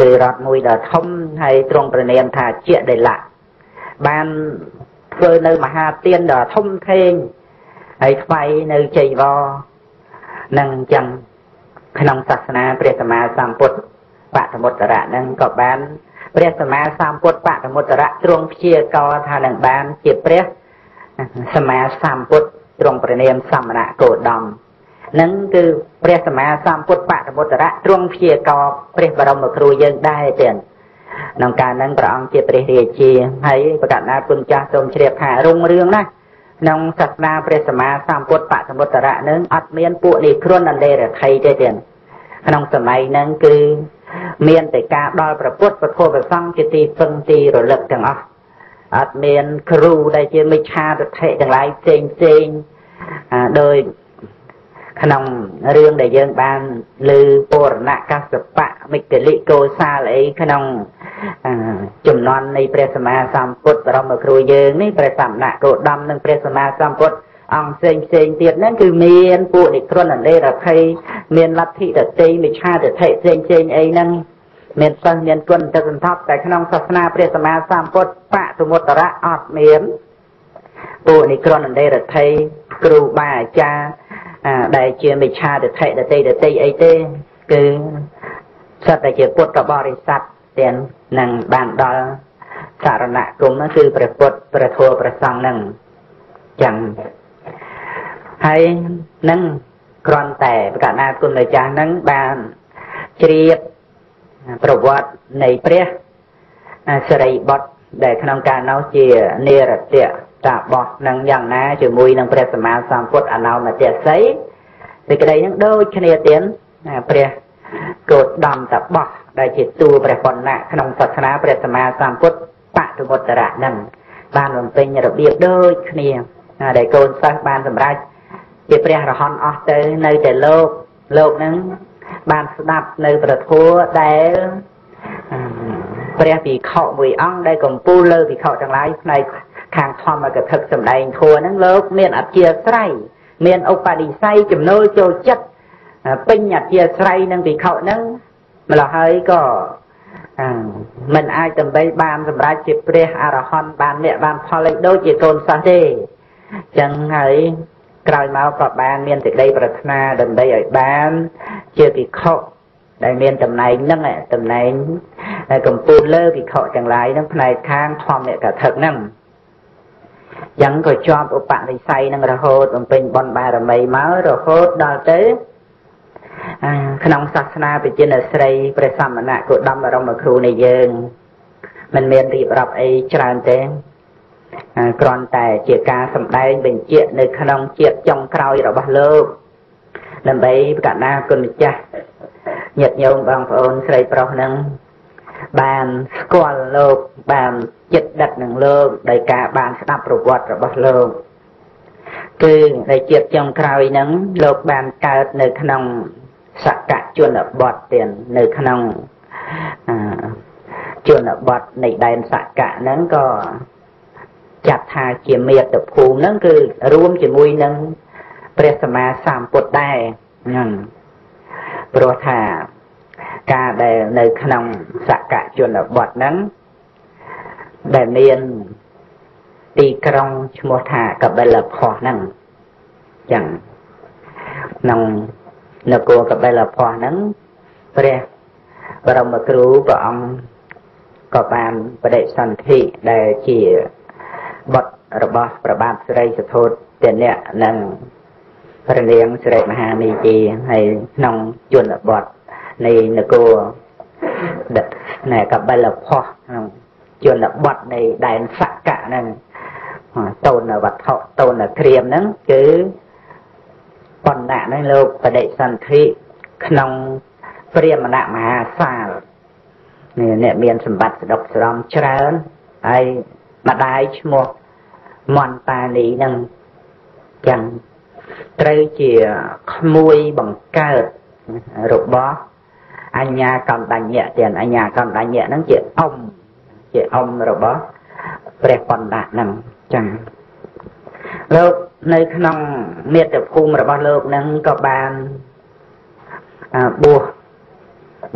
គឺរដ្ឋមួយដ៏ធំហើយទ្រង់ប្រណិមថាជាដេលៈបានធ្វើនៅមហាទានដ៏ធំធេងហើយថ្វាយនៅជ័យវរនឹងអញ្ចឹងក្នុងសាសនាព្រះសម្មាសម្ពុទ្ធបតមុត្តរៈនឹងក៏បាន ព្រះសម្មាសម្ពុទ្ធបតមុត្តរៈទ្រង់ព្យាករថានឹងបានជាព្រះសម្មាសម្ពុទ្ធទ្រង់ព្រះនាមសមណៈគោតមនឹងគឺព្រះសម្មាសម្ពុទ្ធបតមុត្តរៈទ្រង់ព្យាករព្រះបរមគ្រូយើងដែរទៀតក្នុងការនឹងព្រះអង្គជាព្រះរាជាហើយប្រកាសណាគុណចាស់សូមជ្រាបថារុងរឿងណាស់ក្នុងសាសនាព្រះសម្មាសម្ពុទ្ធបតមុត្តរៈនឹងអត់មានពួកនេះគ្រុនអន្តរថៃទេទៀតក្នុងសម័យហ្នឹងគឺ មានតែការដល់ប្រពុតពធប្រសង្ឃជាទីពឹងទីរលឹកទាំងអស់អត់មានគ្រូដែលជាមិច្ឆាទិដ្ឋិទាំងឡាយផ្សេងផ្សេងដោយក្នុងរឿងដែលយើងបានលើពរណកសបៈមិគលិកោសាលអីក្នុងចំនួននៃព្រះសម្មាសម្ពុទ្ធបរមគ្រូយើងនេះព្រះសម្មាគោដំនិងព្រះសម្មាសម្ពុទ្ធ អង្គផ្សេងផ្សេងទៀតហ្នឹងគឺមានពួកនិក្រណលេរភ័យមានលទ្ធិតតិមិឆាទិដ្ឋិផ្សេងផ្សេងអីហ្នឹងមានសិស្សមានគុណទៅសន្ធប់តែក្នុងសាសនាព្រះសម្មាសម្ពុទ្ធបតុមុត្តរៈអត់មានពួកនិក្រណលេរភ័យគ្រូបាអាចារ្យដែលជាមិឆាទិដ្ឋិដតីដតីអីទេគឺសត្វតែជាពុទ្ធបរិស័ទទាំងនឹងបានដល់សារណគមគឺព្រះពុទ្ធព្រះធម៌ព្រះសង្ឃនឹងចឹង ហើយនឹងគ្រាន់តែប្រកាសណាគុណម្ចាស់នឹងបានជ្រាបប្រវត្តិនៃព្រះសិរីបុត្រដែលក្នុងការនោះជានិរតៈតាបោះនឹងយ៉ាងណាជាមួយនឹងព្រះសម្មាសម្ពុទ្ធអនោមតិស័យសេចក្តីនឹងដូចគ្នាទៀតព្រះកោតដំតបោះដែលជាតួព្រះបណ្ណៈក្នុងសាសនាព្រះសម្មាសម្ពុទ្ធបតុវត្តរៈនឹងបានបំពេញរបៀបដូចគ្នាដែលកូនសិស្សបានសម្រេច ជាព្រះរហន្តអស់ទៅនៅតែលោកលោកនឹងបានស្ដាប់នៅប្រធัวដែលព្រះភិក្ខុមួយអង្គដែលកំពូលលើភិក្ខុទាំងឡាយផ្នែកខាងធម្មកថាសម្ដែងធัวហ្នឹងលោកមានអធិស្រ័យមានឧបនិស្ស័យចំណូលចូលចិត្តពេញអធិស្រ័យនឹងភិក្ខុហ្នឹងម្ល៉េះហើយក៏មិនអាចដើម្បីបានសម្រេចជាព្រះអរហន្តបានអ្នកបានផលឯដូចជាកូនសិស្សទេអញ្ចឹងហើយ ក្រោយមកក៏បានមានសេចក្តីប្រាថ្នាដើម្បីឲ្យបាន ជាភិក្ខុដែលមានតំណែងហ្នឹងតំណែងកម្ពូលលើភិក្ខុទាំងឡាយហ្នឹងផ្នែកខាងធម្មកថាហ្នឹងចឹងក៏ជាប់ឧបនិស្ស័យនឹងរហូតបំពេញបុណ្យបារមីមករហូតដល់ទៅក្នុងសាសនាបជាស្រីព្រះសមណៈគោដំបរមគ្រូនៃយើងមិនមានរៀបរាប់អីច្រើនទេ គ្រាន់តែជាការសម្ដែងបញ្ជាក់នៅក្នុងជាតិចុងក្រោយរបស់លោកដើម្បីកណ្ដាគុណម្ចាស់ញាតិញោមបងប្អូនស្រីប្រុសនឹងបានស្គាល់លោកបានចិត្តដិតនឹងលោកដោយការបានស្ដាប់ប្រវត្តិរបស់លោកគឺในជាតិចុងក្រោយហ្នឹងលោកបានកើតនៅក្នុងសកជនបទទៀតនៅក្នុងជនបទនៃដែនសកៈហ្នឹងក៏ ចាត់ថាជាមេត្តភូមិហ្នឹងគឺរួមជាមួយនឹងព្រះសម្មាសម្ពុទ្ធដែរហ្នឹងព្រោះថាការដែលនៅក្នុងសកជនបទហ្នឹងដែលមានទីក្រុងឈ្មោះថាកបិលផោះហ្នឹងចឹងក្នុងនគរកបិលផោះហ្នឹងព្រះបរមគ្រូព្រះអង្គក៏បានបដិសន្ធិដែលជា បុត្ររបស់ព្រះបាទសិរីសធោតតនៈនិងព្រះនាងសិរិមហានីជាហើយក្នុងជនបទនៃនគរណែកបិលផោះក្នុងជនបទនៃដែនសក្កៈហ្នឹងតូនវត្ថុតូនក្រៀមហ្នឹងគឺបណ្ណៈហ្នឹងលោកបដិសន្ធិក្នុងព្រាមណៈមហាសាលនេះអ្នកមានសម្បត្តិស្ដុកស្រំច្រើនហើយ ម្ដាយឈ្មោះមន្តានីនឹងចឹងត្រូវជាក្មួយបង្កើតរបស់អញ្ញាកំដញ្ញៈទៀតអញ្ញាកំដញ្ញៈហ្នឹងជាអ៊ំជាអ៊ំរបស់ព្រះបណ្ដាហ្នឹងចឹងលោកនៅក្នុងមាតុភូមិរបស់លោកនឹងក៏បានបួស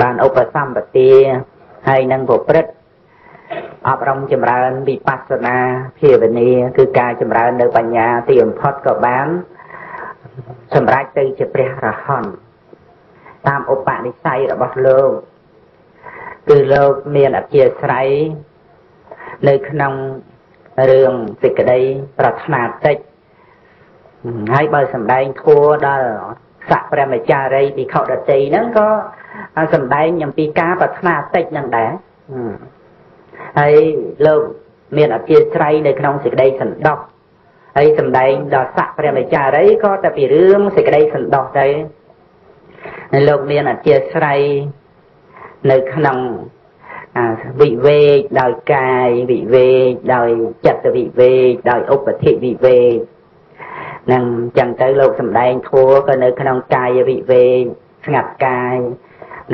បានឧបសម្បទាហើយនឹងប្រព្រឹត្ត អប់រំចម្រើនវិបស្សនាភាវនាគឺការចម្រើននៅបញ្ញាទីបំផុតក៏បានសម្រេចទៅជាព្រះរហន្តតាមឧបនិស្ស័យរបស់លោកគឺលោកមានអធិស្រ័យនៅក្នុងរឿងសេចក្តីប្រាថ្នាតិចហើយបើសម្ដែងធัวដល់សកព្រះមចារីភិក្ខុដតីហ្នឹងក៏សម្ដែងអំពីការប្រាថ្នាតិចហ្នឹងដែរ ហើយលោកមានអធិស្រ័យនៅក្នុងសេចក្តីសន្តោសហើយសម្ដែងដល់សកព្រះមចារីក៏តែពីរឿងសេចក្តីសន្តោសដែរហើយលោកមានអធិស្រ័យនៅក្នុងវិវេកដោយកាយវិវេកដោយចិត្តវិវេកដោយឧបធិវិវេកនឹងចឹងទៅលោកសំដែងធัวក៏នៅក្នុងកាយវិវេកស្ងាត់កាយ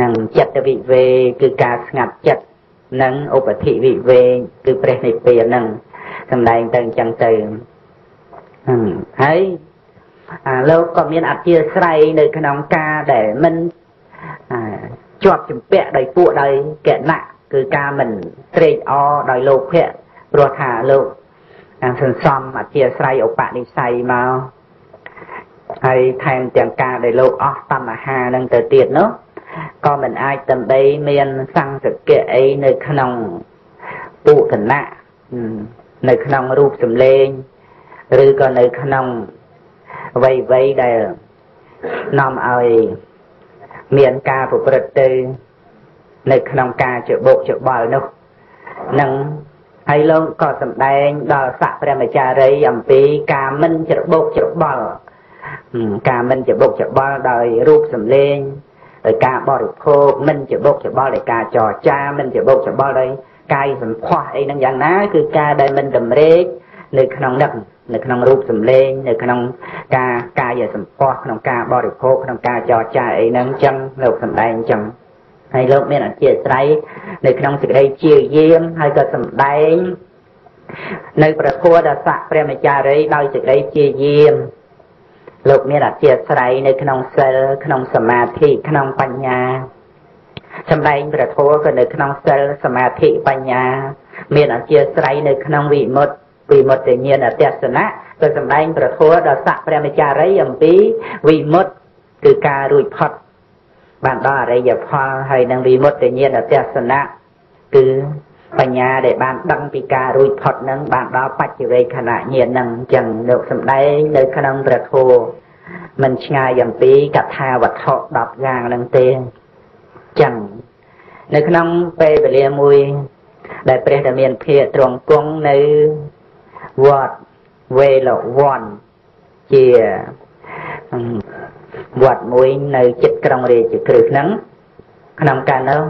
និងចិត្តវិវេកគឺការស្ងាត់ចិត្ត និងឧបធិវិវេកគឺព្រះនិព្វាននឹងសំដែងទៅអញ្ចឹងទៅហើយអាលោកក៏មានអធិស្រ័យនៅក្នុងការដែលមិនជាប់ជំពាក់ដោយពួកដោយកណៈគឺការមិនត្រេកអរដោយលោភៈព្រោះថាលោកសន្សំអធិស្រ័យឧបនិស្ស័យមកហើយថែមទាំងការដែលលោកអស់តណ្ហានឹងទៅទៀតនោះ ក៏មិនអាចដើម្បី មានសង្សកៈអីនៅក្នុងពុគណៈនៅក្នុងរូបសម្លេង ឬក៏នៅក្នុងអ្វីអ្វីដែលនាំឲ្យមានការប្រព្រឹត្តទៅនៅក្នុងការច្បុកច្បល់នោះនឹងហើយលោកក៏សម្ដែងដល់ស័កព្រះមចារីអំពីការមិនច្របូកច្របល់ការមិនច្បុកច្បល់ដោយរូបសម្លេង ដោយការបរិភោគមិនច្បុកច្បល់ដោយការចរចាមិនច្បុកច្បល់ដោយកាយសម្ផស្សអីហ្នឹងយ៉ាងណាគឺការដែលមិនតម្រេកនៅក្នុងនឹកនៅក្នុងរូបសម្លេងនៅក្នុងការកាយសម្ផស្សក្នុងការបរិភោគក្នុងការចរចាអីហ្នឹងចឹងលោកសំដែងចឹងហើយលោកមានអធិស្រ័យនៅក្នុងសេចក្តីជាយាមហើយក៏សំដែងនៅប្រធัวដស័កព្រះមចារីដោយសេចក្តីជាយាម លោកមានអធិស្រ័យនៅក្នុងសិលក្នុងសមាធិក្នុងបញ្ញាសម្ដែងព្រះធម៌ក៏នៅក្នុងសិលសមាធិបញ្ញា មានអធិស្រ័យនៅក្នុងវិមុតវិមុតញ្ញាណទស្សនៈក៏សម្ដែងព្រះធម៌ដល់ស័កព្រះមចារីអំពីវិមុតគឺការរួចផុតបានដល់អរិយផលហើយនឹងវិមុតញ្ញាណទស្សនៈគឺ បញ្ញាដែលបានដឹងពីការរួចផុតនឹងបានដល់បច្ចវេខណៈញាណនឹងអញ្ចឹងលោកសំដែងនៅក្នុងព្រះធម៌មិនឆ្ងាយអំពីកថាវត្ថុ10យ៉ាងនឹងទេអញ្ចឹងនៅក្នុងពេលវេលាមួយ ដែលព្រះដែលមានភាកទ្រង់គង់នៅវត្តវេលវ័នជាវត្តមួយនៅចិត្តក្រុងរាជក្រឹសហ្នឹងក្នុងកាលនោះ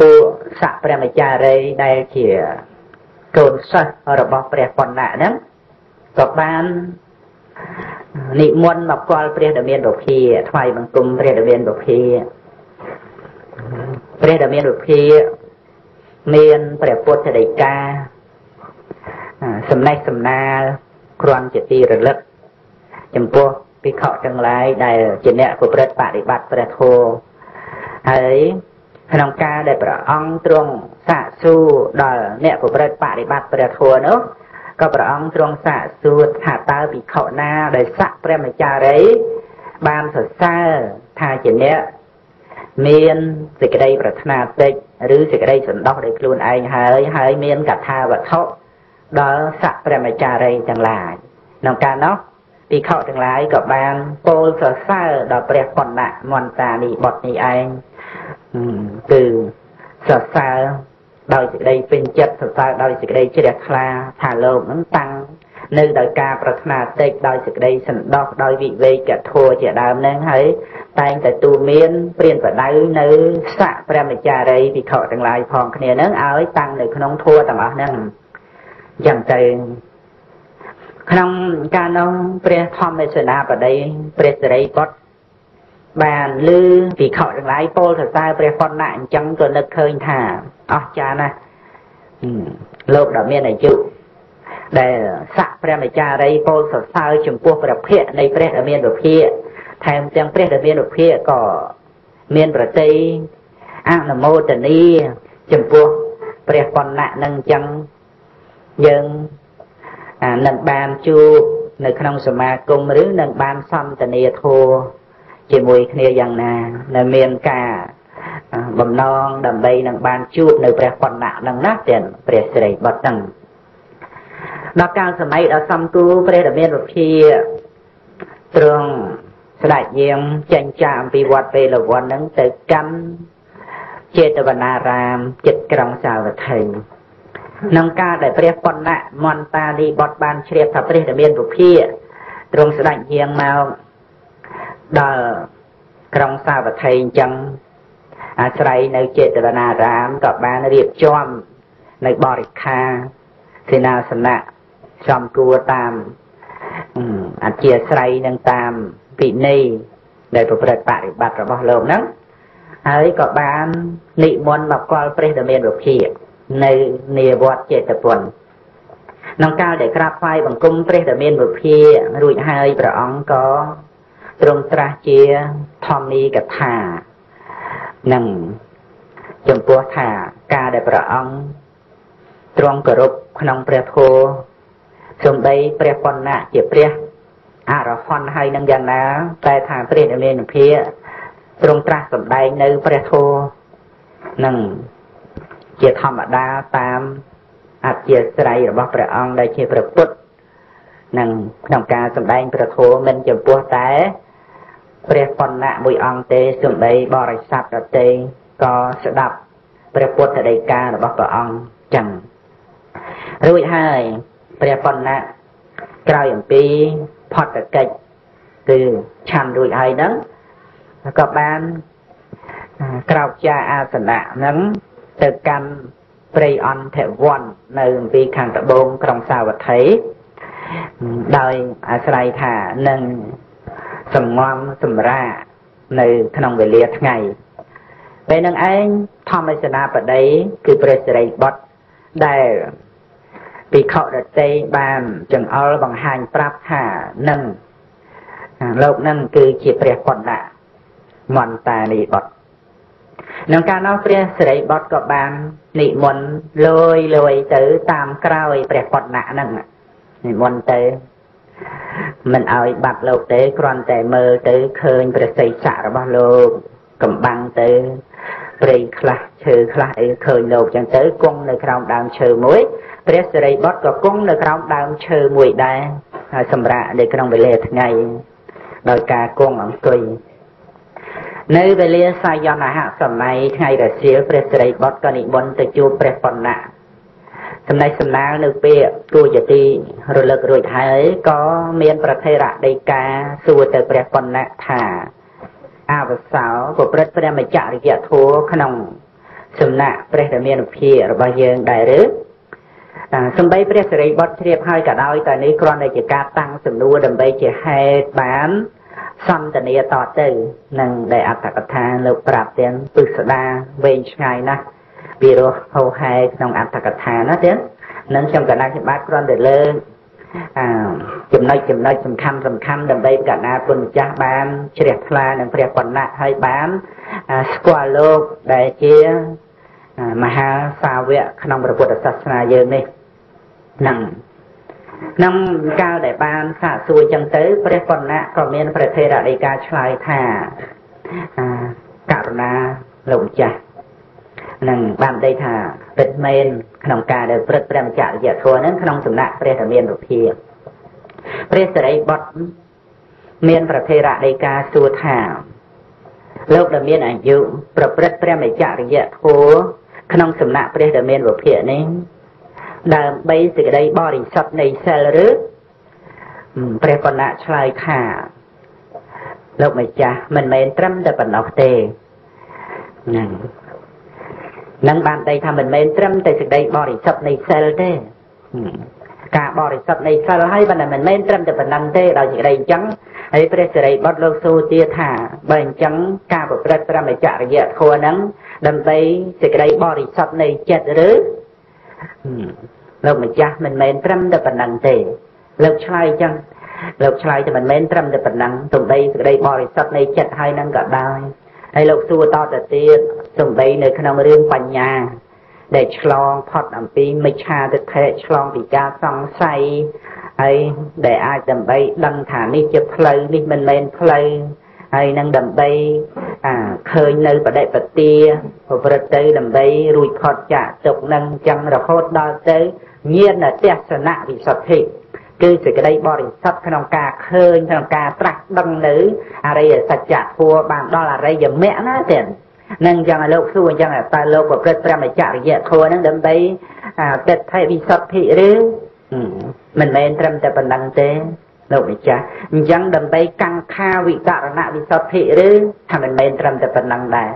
ពួកស័កព្រះមចារីដែលជាកូនសិស្សរបស់ព្រះបណ្ណៈហ្នឹងក៏បាននិមន្តមកគាល់ព្រះដ៏មានរុភាថ្វាយបង្គំព្រះដ៏មានរុភាព្រះដ៏មានរុភាមានព្រះពុទ្ធដីកាសំណេះសំណាលគ្រាន់ជាទីរលឹកចំពោះភិក្ខុទាំងឡាយដែលជាអ្នកប្រព្រឹត្តបដិបត្តិព្រះធម៌ហើយ ក្នុងការដែលព្រះអង្គទ្រង់សាកសួរដល់អ្នកប្រព្រឹត្តបដិបត្តិព្រះធម៌នោះក៏ព្រះអង្គទ្រង់សាកសួរថាតើភិក្ខុណាដែលស័កព្រះមចារីបានសរសើរថាជាអ្នកមានសេចក្តីប្រាថ្នាតិចឬសេចក្តីសន្តោសដោយខ្លួនឯងហើយហើយមានកថាវត្ថុដល់ស័កព្រះមចារីទាំងឡាយក្នុងការនោះភិក្ខុទាំងឡាយក៏បានពោលសរសើរដល់ព្រះបណ្ណៈមន្តានីបុត្រនេះឯង គឺសរសើរដោយសេចក្តីពេញចិត្តសរសើរដោយសេចក្តីជ្រះថ្លាថាលោកនឹងតាំងនៅដោយការប្រាថ្នាតិចដោយសេចក្តីសន្តោសដោយវិវេកធัวជាដើមនឹងហើយតែងតែទូមានព្រានប្រដៅនៅស័កព្រះមចារីភិក្ខុទាំងឡាយផងគ្នានឹងឲ្យតាំងនៅក្នុងធัวទាំងអស់ហ្នឹងអញ្ចឹងទៅក្នុងការនោះព្រះធម្មសេនាបតីព្រះសិរីបុត្រ បានឮពីខទាំងឡាយពោលសរសើរព្រះប៉ុណ្ណាអញ្ចឹងក៏នឹកឃើញថាអស្ចារ្យណាស់លោកដ៏មានអាយុដែលស័កព្រះមចារីពោលសរសើរចំពោះព្រះភ័ក្ត្រនៃព្រះដ៏មានវិភាកថែមទាំងព្រះដ៏មានវិភាកក៏មានប្រតិអនុមោទនីចំពោះព្រះបណ្ណៈនឹងអញ្ចឹងយើងនឹងបានជួបនៅក្នុងសមាគមឬនឹងបានសន្ទនាធัว ជាមួយគ្នាយ៉ាងណានៅមានការបំណងដើម្បីនឹងបានជួបនៅព្រះបណ្ណៈនឹងណាទាំងព្រះស្រីបុត្រហ្នឹងដល់កាលសម័យដ៏សំគូព្រះដ៏មានវិភាទ្រង់ស្ដេចយាងចេញចាអំពីវត្តពេលវ័នហ្នឹងទៅកាន់ចេតវនារាមចិត្តក្រុងសាវត្ថីក្នុងការដែលព្រះបណ្ណៈមន្តាលីបុត្របានជ្រាបថាព្រះដ៏មានវិភាទ្រង់ស្ដេចយាងមក ដល់ក្រុងសាវត្ថីអញ្ចឹងអាស្រ័យនៅចេតវនារាមក៏បានរៀបចំនៅបរិខាសេនាសនៈចំគួរតាមអធិស្រ័យនឹងតាមពិន័យដែលប្រព្រឹត្តបរិបត្តិរបស់លោកហ្នឹងហើយក៏បាននិមន្តមកកល់ព្រះដ៏មានវិភានៅនាវត្តចេតពុនក្នុងកាលដែលក្រាបថ្វាយបង្គំព្រះដ៏មានវិភារួចហើយព្រះអង្គក៏ ទ្រង់ត្រាស់ជាធម្មីកថានឹងចំពោះថាការដែលព្រះអង្គទ្រង់គោរពក្នុងព្រះធម៌សំដីព្រះបណ្ណៈជាព្រះអរហន្តហើយនឹងយ៉ាងណាតែថាព្រះនិមានភាទ្រង់ត្រាស់សម្ដែងនៅព្រះធម៌នឹងជាធម្មតាតាមអធិស្រ័យរបស់ព្រះអង្គដែលជាព្រះពុទ្ធ នឹងក្នុងការសម្ដែងព្រះធម៌មិនចំពោះតែព្រះបណ្ណៈមួយអង្គទេសំដីបរិស័ទដតេក៏ស្ដាប់ព្រះពុទ្ធដីការបស់ព្រះអង្គចឹងរួចហើយព្រះបណ្ណៈក្រោយអំពីផតកិច្ចគឺឆាន់រួចហើយហ្នឹងក៏បានក្រោកចាអាសនៈហ្នឹងទៅកាន់ព្រៃអន្តវ័ននៅអំពីខាងត្បូងក្រុងសាវត្ថី ដោយអាស្រ័យថានឹងសំងំសម្រានៅក្នុងវេលាថ្ងៃពេលនឹងឯងធម្មសេនាបតីគឺព្រះសិរីបុត្រដែលភិក្ខុដតីបានចង្អុលបង្ហាញប្រាប់ថានឹងលោកនឹងគឺជាព្រះបណ្ណៈមន្តានីបុត្រក្នុងការនោះព្រះសិរីបុត្រក៏បាននិមន្តលយលយទៅតាមក្រោយព្រះបណ្ណៈហ្នឹង និមន្តទៅមិនឲ្យបាត់លោកទេគ្រាន់តែមើលទៅឃើញព្រះសីស័ករបស់លោកកំបាំងទៅព្រៃខ្លះឈើខ្លះអីឃើញលោកចឹងទៅគង់នៅក្រោមដើមឈើមួយព្រះសិរីបុត្រក៏គង់នៅក្រោមដើមឈើមួយដែរហើយសម្រាប់នៅក្នុងវេលាថ្ងៃដោយការគង់អង្គុយនៅវេលាសាយនហៈសម័យថ្ងៃរសៀលព្រះសិរីបុត្រក៏និមន្តទៅជួបព្រះបណ្ណៈ ចំណេះសំណាលនៅពេលគួរជាទីរលឹករួចហើយក៏មានប្រធេរៈដីកាសួរទៅព្រះប៉ុណ្ណថាអវសោប្រព្រឹត្តព្រះមច្ចរិយធัวក្នុងសំណាក់ព្រះរាមានុភារបស់យើងដែរឬសំបីព្រះសិរីបុត្រជ្រាបហើយក៏ដោយតែនេះគ្រាន់តែជាការតាំងសំណួរដើម្បីជាហេតុបានសន្តានាតទៅនឹងដែលអត្តកថាលោកប្រាប់ទាំងពិស្ដាវែងឆ្ងាយណាស់ ពីរស់ហោហែក្នុងអត្តកថាណាទៀតនឹងខ្ញុំកណ្ដាលខ្ញុំបាទគ្រាន់តែលើកអឺចំណុចចំណុចសំខាន់សំខាន់ដើម្បីកណ្ដាលពុទ្ធម្ចាស់បានជ្រះថ្លានឹងព្រះបណ្ណៈហើយបានស្គាល់លោកដែលជាមហាសាវកក្នុងព្រះពុទ្ធសាសនាយើងនេះនឹងក្នុងកាលដែលបានសាកសួរចឹងទៅព្រះបណ្ណៈក៏មានប្រធេរដីកាឆ្លើយថាករណាលោកម្ចាស់ នឹងបានដីថាពិតមែនក្នុងការដែលព្រឹត្តព្រះមច្ចរិយធម៌នឹងក្នុងសំណាក់ព្រះធមានរុភាព្រះសិរីបុត្រមានប្រធេរដីកាសួរថាលោកដែលមានអាយុប្រព្រឹត្តព្រះមច្ចរិយធម៌ក្នុងសំណាក់ព្រះដែលមានវិភាកនេះដើម្បីសេចក្តីបរិសុទ្ធនៃសិលឬព្រះបណ្ណៈឆ្លើយថាលោកម្ចាស់មិនមែនត្រឹមតែប៉ុណ្ណោះទេហ្នឹង នឹងបានដីថាមិនមែនត្រឹមតែសេចក្តីបរិសុទ្ធនៃសិលទេការបរិសុទ្ធនៃសិលហើយប៉ុន្តែមិនមែនត្រឹមតែប៉ុណ្ណឹងទេដោយសេចក្តីអញ្ចឹងហើយព្រះសិរីបុត្រលោកសួរទៀតថាបើអញ្ចឹងការប្រព្រឹត្តប្រមចរិយធម៌ហ្នឹងដើម្បីសេចក្តីបរិសុទ្ធនៃចិត្តឬលោកម្ចាស់មិនមែនត្រឹមតែប៉ុណ្ណឹងទេលោកឆ្លើយចឹងលោកឆ្លើយតែមិនមែនត្រឹមតែប៉ុណ្ណឹងទំដីសេចក្តីបរិសុទ្ធនៃចិត្តហើយនឹងក៏ដោយ ហើយលោកសួរតទៅទៀតសំដីនៅក្នុងរឿងបញ្ញា ដែលឆ្លងផុតអំពីមិច្ឆាទិដ្ឋិឆ្លងពីការសង្ស័យហើយដែលអាចដើម្បីដឹងថានេះជាផ្លូវនេះមិនមែនផ្លូវហើយនឹងដើម្បីអាឃើញនៅបដិបទាប្រព្រឹត្តទៅដើម្បីរួចផុតចាកទុកនឹងចឹងរហូតដល់ទៅញាណទស្សនៈវិសុទ្ធិ គឺសេចក្តីបរិសុទ្ធក្នុងការឃើញក្នុងការត្រាស់ដឹងនៅអរិយសច្ចធម៌បានដល់អរិយមគ្គណាទៀតនឹងចឹងឲ្យលោកសួរអញ្ចឹងតើលោកប្រព្រឹត្តប្រមចរិយធម៌ហ្នឹងដើម្បីតិដ្ឋិវិសុទ្ធិឬមិនមែនត្រឹមតែប៉ុណ្ណឹងទេលោកម្ចាស់អញ្ចឹងដើម្បីកាំងខាវិករណវិសុទ្ធិឬថាមិនមែនត្រឹមតែប៉ុណ្ណឹងដែរ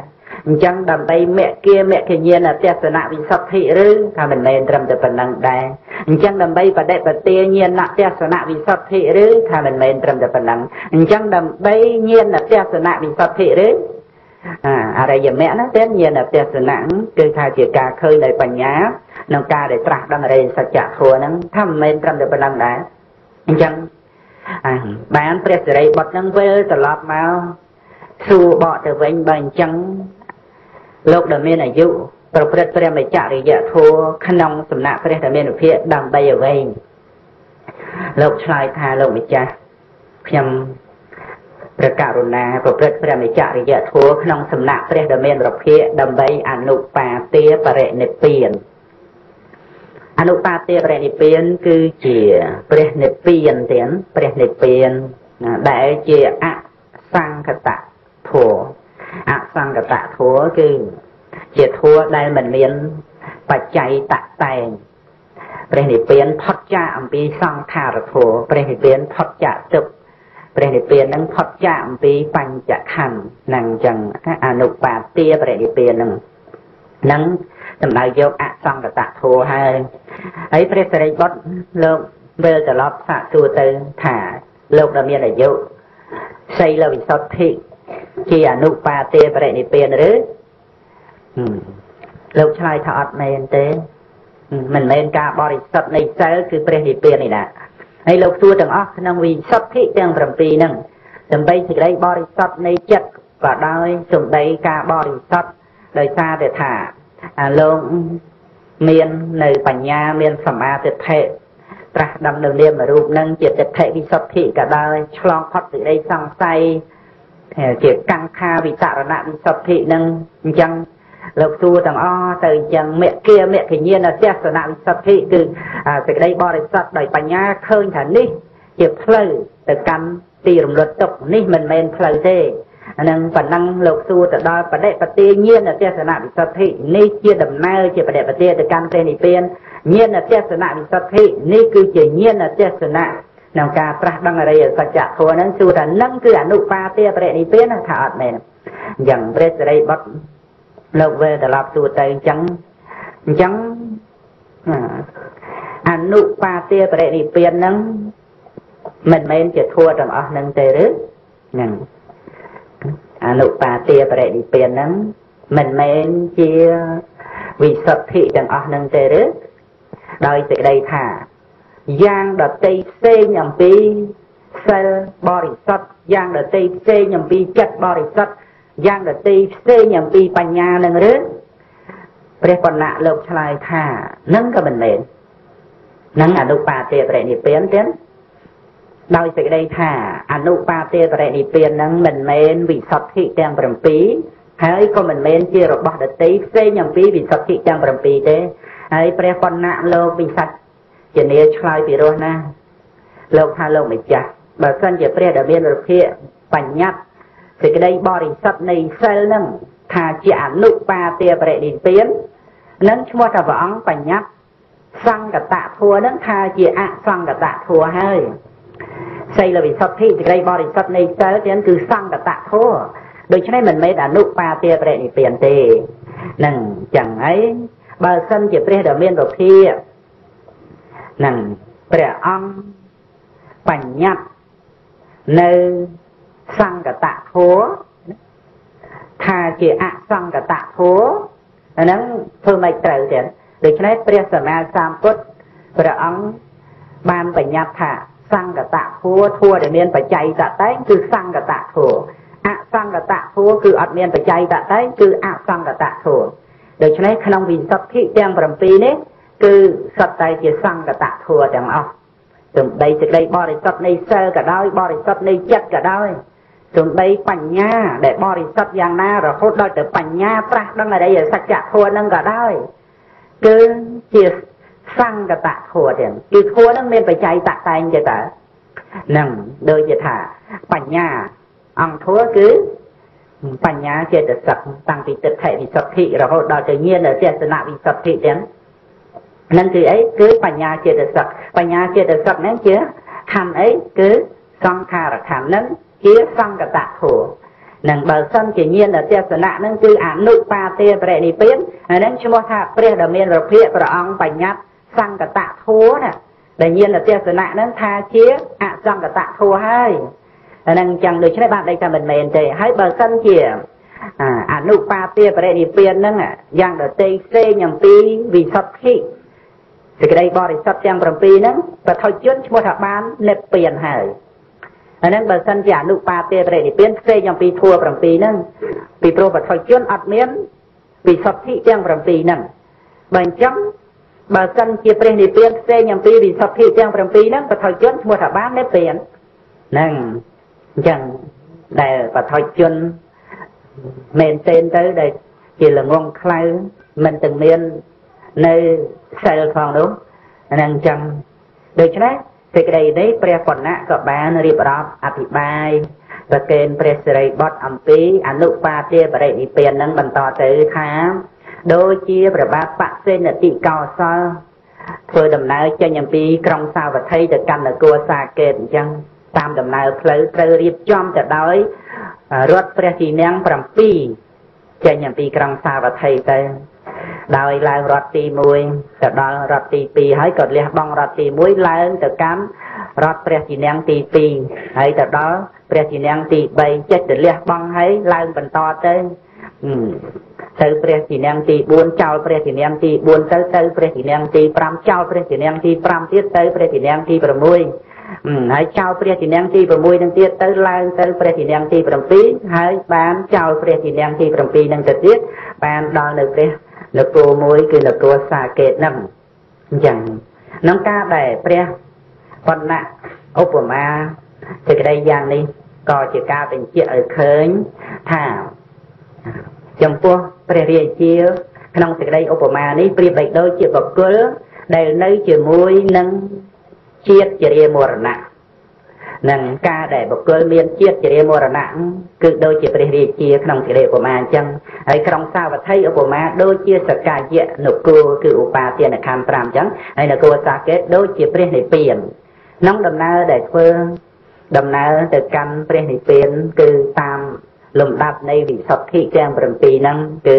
អញ្ចឹងដើម្បីមគ្គមគ្គញ្ញាណទស្សនវិសុទ្ធិឬថាមិនមែនត្រឹមតែប៉ុណ្ណឹងដែរអញ្ចឹងដើម្បីបដិបទាញាណទស្សនវិសុទ្ធិឬថាមិនមែនត្រឹមតែប៉ុណ្ណឹងអញ្ចឹងដើម្បីញាណទស្សនវិសុទ្ធិឬអរិយមគ្គណាទៀតញាណទស្សនៈគឺថាជាការឃើញដោយបញ្ញាក្នុងការដែលត្រាស់ដឹងអរិយសច្ចធម៌ហ្នឹងថាមិនមែនត្រឹមតែប៉ុណ្ណឹងដែរអញ្ចឹងបានព្រះសិរីបុត្រហ្នឹងវិលត្រឡប់មកសួរបកទៅវិញបើអញ្ចឹង លោកដែលមានអាយុប្រព្រឹត្តព្រះមច្ចរិយធម៌ក្នុងសំណាក់ព្រះធមានភិដើម្បីអ្វីលោកឆ្លើយថាលោកម្ចាស់ខ្ញុំព្រះករុណាប្រព្រឹត្តព្រះមច្ចរិយធម៌ក្នុងសំណាក់ព្រះដ៏មានរភិដើម្បីអនុបាទាបរិនិព្វានអនុបាទាបរិនិព្វានគឺជាព្រះនិព្វានទៀតព្រះនិព្វានដែលជាអសង្កតធម៌ អសង្កតធម៌គឺជាធម៌ដែលមិនមានបច្ច័យតតែងព្រះនិព្វានផុតចាកអំពីសង្ខារធម៌ព្រះនិព្វានផុតចាកទុក្ខព្រះនិព្វាននឹងផុតចាកអំពីបញ្ចខណ្ឌនឹងអញ្ចឹងអនុបាទទាព្រះនិព្វាននឹងនឹងសំដៅយកអសង្កតធัวហើយហើយព្រះសិរីបុត្រលោកវិលត្រឡប់សាកសួរទៅថាលោកដែលមានអាយុសីលវិសុទ្ធិ ជាអនុបាទទាបរិនិព្វានឬលោកឆ្លើយថាអត់មែនទេមិនមែនការបរិសុទ្ធនៃសិលគឺព្រះនិព្វាននេះណាហើយលោកសួរទាំងអស់ក្នុងវិសុទ្ធិទាំង7ហ្នឹងដើម្បីសេចក្តីបរិសុទ្ធនៃចិត្តក៏ដោយសំដីការបរិសុទ្ធដោយសារតែថាអាលោកមាននៅបញ្ញាមានសមាធិធិត្រាស់ដឹងនៅនាមរូបនឹងជាទិដ្ឋិវិសុទ្ធិក៏ដោយឆ្លងផុតសេចក្តីសង្ស័យ ជាកង្ខាវិតរណវិសុទ្ធិនឹងអញ្ចឹងលោកសួរទាំងអស់ទៅអញ្ចឹងមគ្គមគ្គញ្ញាណទស្សនវិសុទ្ធិគឺសេចក្តីបរិសុទ្ធដោយបញ្ញាឃើញថានេះ ជាផ្លូវទៅកាន់ទីរំលត់ទុកនេះមិនមែនផ្លូវទេអានឹងប៉ុណ្ណឹងលោកសួរទៅដល់បដិបទាញាណទេសនៈវិសុទ្ធិនេះជាដំណើរជាបដិបទាទៅកាន់ព្រះនិព្វានញាណទេសនៈវិសុទ្ធិនេះគឺជាញាណទេសនៈ ក្នុងការត្រាស់ដឹងអរិយសច្ចធម៌ហ្នឹងសួរថានឹងគឺអនុបាទាបរិនិព្វានថាអត់មែនអញ្ចឹងព្រះសិរីបុត្រលោកវេត្រឡប់សួរទៅអញ្ចឹងអញ្ចឹងអនុបាទាបរិនិព្វានហ្នឹងមិនមែនជាធัวទាំងអស់នឹងទេឬហ្នឹងអនុបាទាបរិនិព្វានហ្នឹងមិនមែនជាវិសុទ្ធិទាំងអស់នឹងទេឬដោយសេចក្តីថា យ៉ាងដតីផ្សេងអំពីសិលបរិសុទ្ធយ៉ាងដតីផ្សេងអំពីចិត្តបរិសុទ្ធយ៉ាងដតីផ្សេងអំពីបញ្ញានឹងឬព្រះបណ្ណៈលោកឆ្លើយថានឹងក៏មិនមែននឹងអនុបាទេបរិនិព្វានទៀតដោយសេចក្តីថាអនុបាទេបរិនិព្វាននឹងមិនមែនវិសុទ្ធិទាំង7ហើយក៏មិនមែនជារបស់ដតីផ្សេងអំពីវិសុទ្ធិទាំង7ទេហើយព្រះបណ្ណៈលោកវិស័ច ជានាឆ្លើយពីរោះណាលោកថាលោកម្ចាស់បើសិនជាព្រះដែលមានរភិបញ្ញត្តិសេចក្តីបរិសុទ្ធនៃសិលនឹងថាជាអនុបាទេបរិនិព្វាននឹងឈ្មោះថាព្រះអង្គបញ្ញត្តិសង្កតធัวនឹងថាជាអសង្កតធัวហើយសីលវិសុទ្ធិសេចក្តីបរិសុទ្ធនៃសិលទៀតគឺសង្កតធัวដូច្នេះមិនមែនអនុបាទេបរិនិព្វានទេនឹងចឹងហើយបើសិនជាព្រះដែលមានរភា នឹងព្រះអង្គបញ្ញត្តិនៅសង្កតធัวថាជាអសង្កតធัวអាហ្នឹងធ្វើមិនត្រូវទេដូច្នេះព្រះសម្មាសម្ពុទ្ធព្រះអង្គបានបញ្ញត្តិថាសង្កតធัวធัวដែលមានបច្ច័យតតែងគឺសង្កតធัวអសង្កតធัវគឺអត់មានបច្ច័យតតែងគឺអសង្កតធัวដូច្នេះក្នុងវិសុទ្ធិទាំង7នេះ គឺសត្វតែជាសង្កតធัวទាំងអស់ទំដីសេចក្តីបរិសុទ្ធនៃសិលក៏ដោយបរិសុទ្ធនៃចិត្តក៏ដោយទំដីបញ្ញាដែលបរិសុទ្ធយ៉ាងណារហូតដល់ទៅបញ្ញាប្រាស់ដឹងអរិយសច្ចធัวនឹងក៏ដោយគឺជាសង្កតធัวទៀតគឺធัวនឹងមានបច្ច័យតតែងទេតើនឹងដូចជាថាបញ្ញាអង្គធัวគឺបញ្ញាចេតសិកតាំងពីទិដ្ឋិវិសុទ្ធិរហូតដល់ទៅញាណទេសនៈវិសុទ្ធិទាំង នឹងគឺអីគឺបញ្ញាចេតសិកបញ្ញាចេតសិកហ្នឹងជាខណ្ឌអីគឺសង្ខារខណ្ឌហ្នឹងជាសង្កតធัวនឹងបើសិនជាញាណទេសនៈហ្នឹងគឺអនុបាទេបរិនិព្វានហ្នឹងឈ្មោះថាព្រះដ៏មានរភិព្រះអង្គបញ្ញត្តិសង្កតធัวណាដែលញាណទេសនៈហ្នឹងថាជាអសង្កតធัวហើយហ្នឹងអញ្ចឹងដូច្នេះបានដេកថាមិនមែនទេហើយបើសិនជាអនុបាទាបរិនិព្វានហ្នឹងយ៉ាងដតីផ្សេងអំពីវិសុទ្ធិ សេចក្តីបរិសុទ្ធទាំង7ហ្នឹងបឋុជនឈ្មោះថាបាននិព្វានហើយអាហ្នឹងបើសិនជាអនុបាទេបរិនិព្វានផ្សេងអំពីធัว7ហ្នឹងពីព្រោះបឋុជនអត់មានវិសុទ្ធិទាំង7ហ្នឹងបើអញ្ចឹងបើសិនជាព្រះនិព្វានផ្សេងអំពីវិសុទ្ធិទាំង7ហ្នឹងបឋុជនឈ្មោះថាបាននិព្វានហ្នឹងអញ្ចឹងដែលបឋិជនមែនទែនទៅដែលជាល្ងងខ្លៅមិនទាំងមាន នៅសិលផងនោះនឹងចឹងដូច្នេះសេចក្តីនេះព្រះបណ្ណៈក៏បានរៀបរាប់អธิបាយប្រកេនព្រះសិរីបុត្រអំពីអនុបាទិបរិនិព្វាននឹងបន្តទៅថាដូចជាព្រះបាទបសេនតិកោសលធ្វើដំណើរចេញអំពីក្រុងសាវត្ថីទៅកណ្ដគួសាកេតអញ្ចឹងតាមដំណើរផ្លូវត្រូវរៀបចំទៅដោយរថព្រះទីនាំង7ចេញអំពីក្រុងសាវត្ថីទៅ ដោយឡើងរថទី1ទៅដល់រថទី2ហើយក៏លះបង់រថទី1ឡើងទៅកាន់រថព្រះជីនាងទី2ហើយទៅដល់ព្រះជីនាងទី3ចិត្តទៅលះបង់ហើយឡើងបន្តទៅទៅព្រះជីនាងទី4ចោលព្រះជីនាងទី4ទៅទៅព្រះជីនាងទី5ចោលព្រះជីនាងទី5ទៀតទៅព្រះជីនាងទី6ហើយចោលព្រះជានាងទី6នឹងទៀតទៅឡើងទៅព្រះជានាងទី7ហើយបានចោលព្រះជានាងទី7នឹងទៅទៀតបានដល់នៅព្រះ នគរមួយគឺនគរសាកេតនឹងអញ្ចឹងក្នុងការដែលព្រះបណ្ណៈឧបមាសេចក្តីយ៉ាងនេះក៏ជាការបញ្ជាក់ឲ្យឃើញថាចំពោះព្រះរាជាក្នុងសេចក្តីឧបមានេះប្រៀបបីដូចជាបុគ្គលដែលនៅជាមួយនឹងជាតិជារាមរណៈ នឹងការដែលបុគ្គលមានជាតិជារាមរណៈគឺដូចជាព្រះរាជាក្នុងសេរីឧបមាអញ្ចឹងហើយក្នុងសាវត្ថីឧបមាដូចជាសកាយៈនគរគឺឧបាទានខណ្ឌ5អញ្ចឹងហើយនគរសាកេតដូចជាព្រះនិព្វានក្នុងដំណើរដែលធ្វើដំណើរទៅកាន់ព្រះនិព្វានគឺតាមលំដាប់នៃវិសុទ្ធិទាំង7ហ្នឹងគឺ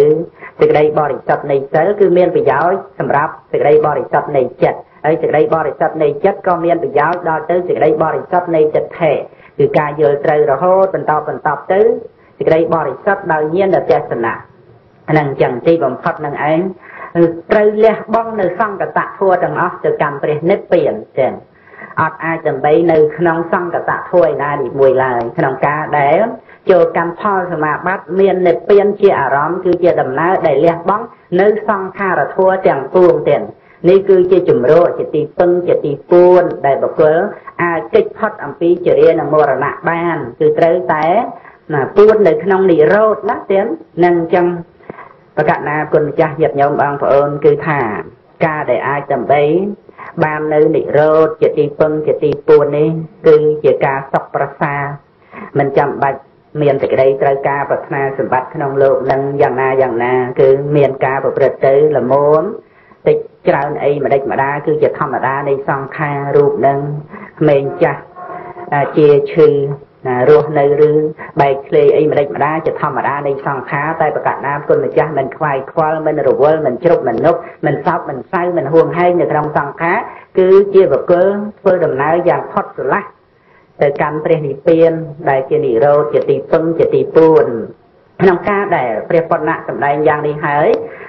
សេចក្តីបរិសុទ្ធនៃសិលគឺមានប្រយោជន៍សម្រាប់សេចក្តីបរិសុទ្ធនៃចិត្ត ហើយសេចក្តីបរិសុទ្ធនៃចិត្តក៏មានប្រយោជន៍ដល់ទៅសេចក្តីបរិសុទ្ធនៃចិត្តថេគឺការយល់ត្រូវរហូតបន្តបន្តទៅសេចក្តីបរិសុទ្ធដោយញាណទស្សនៈហ្នឹងចឹងទីបំផុតនឹងឯងត្រូវលះបង់នៅសង្កតធัวទាំងអស់ទៅកម្មព្រះនិព្វានចឹងអត់អាចដើម្បីនៅក្នុងសង្កតធัวឯណានេះមួយឡើយក្នុងការដែលចូលកម្មផលសមាបត្តិមាននិព្វានជាអារម្មណ៍គឺជាដំណើរដែលលះបង់នៅសង្ខារធัวទាំងពួងទាំង នេះគឺជាជំរកជាទីពឹងជាទីពួនដែលបុគ្គលអាចកិច្ចផុតអំពីចរិយានិងមរណៈបាន គឺត្រូវតែណាពួននៅក្នុងនិរោធណាទៀតនឹងអញ្ចឹងប្រកាសណាគុណម្ចាស់ញាតិញោមបងប្អូនគឺថាការដែលអាចដើម្បីបាននៅនិរោធជាទីពឹងជាទីពួននេះគឺជាការសុខប្រសាមិនចាំបាច់មានសេចក្តីត្រូវការប្រាថ្នាសម្បត្តិក្នុងលោកនឹងយ៉ាងណាយ៉ាងណា គឺមានការប្រព្រឹត្តទៅល្មមតិច ច្រើនអីម្ដេចម្ដាគឺជាធម្មតានៃសង្ខាររូបនឹងក្មេងចាស់ជាឈឺណារស់នៅឬបែកធ្លាយអីម្ដេចម្ដាជាធម្មតានៃសង្ខារតែប្រកាសណាគុណម្ចាស់មិនខ្វាយខ្វល់មិនរវល់មិនជ្រុកមិននុកមិនសោកមិនសៅមិនហួងហែងនៅក្នុងសង្ខារគឺជាបកលធ្វើដំណើរយ៉ាងផុតស្រឡះទៅកាន់ព្រះនិព្វានដែលជានិរោធជាទីពឹងជាទីពួនក្នុងការដែលព្រះពុទ្ធណៈសម្ដែងយ៉ាងនេះហើយ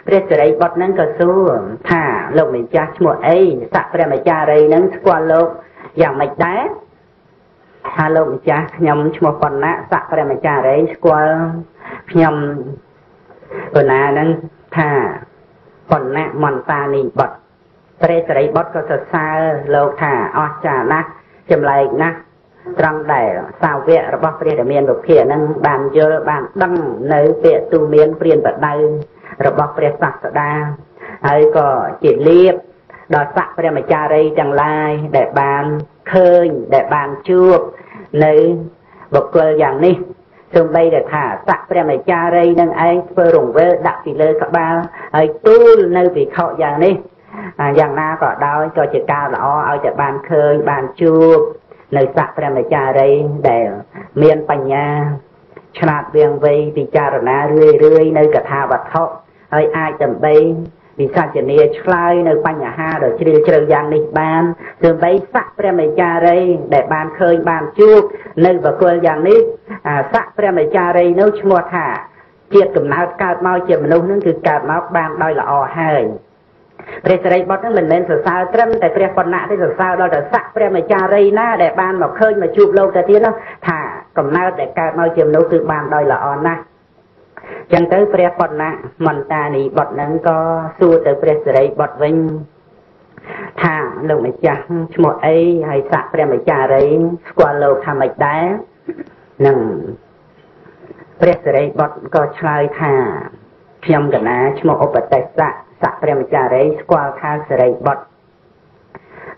ព្រះសិរីបុត្រនឹងក៏សួរថាលោកម្ចាស់ឈ្មោះអីស័កព្រះម្ចារីនឹងស្គាល់លោកយ៉ាងម៉េចដែរថាលោកម្ចាស់ខ្ញុំឈ្មោះប៉ុណ្ណាស័កព្រះម្ចារីស្គាល់ខ្ញុំប៉ុណ្ណានឹងថាប៉ុណ្ណាមន្តានីបុត្រព្រះសិរីបុត្រក៏សរសើរលោកថាអស្ចារ្យណាស់ចម្លែកណាស់ត្រង់ដែលសាវករបស់ព្រះរាមានុភានឹងបានយល់បានដឹងនៅពាក្យទូមានព្រានបដៅ របស់ព្រះសាស្តាហើយក៏ជាលៀបដល់ស័កព្រះមចារីទាំងឡាយដែលបានឃើញដែលបានជួបនៅបុគ្គលយ៉ាងនេះសូម្បីតែថាស័កព្រះមចារីនឹងឯងធ្វើរង្វេលដាក់ពីលើក្បាលហើយទូលនៅពិខុយ៉ាងនេះយ៉ាងណាក៏ដោយក៏ជាការល្អឲ្យតែបានឃើញបានជួបនៅស័កព្រះមចារីដែលមានបញ្ញា ឆ្លាតវៀងវៃពិចារណារឿយរឿយនៅកថាវត្ថុហើយអាចដើម្បីវិសច្ចនីឆ្លើយនៅបញ្ហាដ៏ជ្រាលជ្រៅយ៉ាងនេះបានទើបីស័កព្រះមេចារីដែលបានឃើញបានជួបនៅបកុលយ៉ាងនេះស័កព្រះមេចារីនោះឈ្មោះថាជាតិកំណើតកើតមកជាមនុស្សនឹងគឺកើតមកបានដោយល្អហើយ ព្រះសិរីបុត្រហ្នឹងមិនមែនសរសើរត្រឹមតែព្រះបណ្ណៈទេសរសើរដល់តែស័កព្រះមេចារីណាដែលបានមកឃើញមកជួបលោកទៅទៀតនោះថាកំណើតដែលកើតមកជាមនុស្សគឺបានដោយល្អណាស់ចឹងទៅព្រះបុណ្ណៈមន្តានីបុត្រហ្នឹងក៏សួរទៅព្រះសិរីបុត្រវិញថាលោកម្ចាស់ឈ្មោះអីហើយស័កព្រះម្ចារីស្គាល់លោកថាម៉េចដែរនឹងព្រះសិរីបុត្រក៏ឆ្លើយថាខ្ញុំកណាឈ្មោះឧបតិស័ក ស័កព្រះម្ចារីស្គាល់ថាសិរីបុត្រ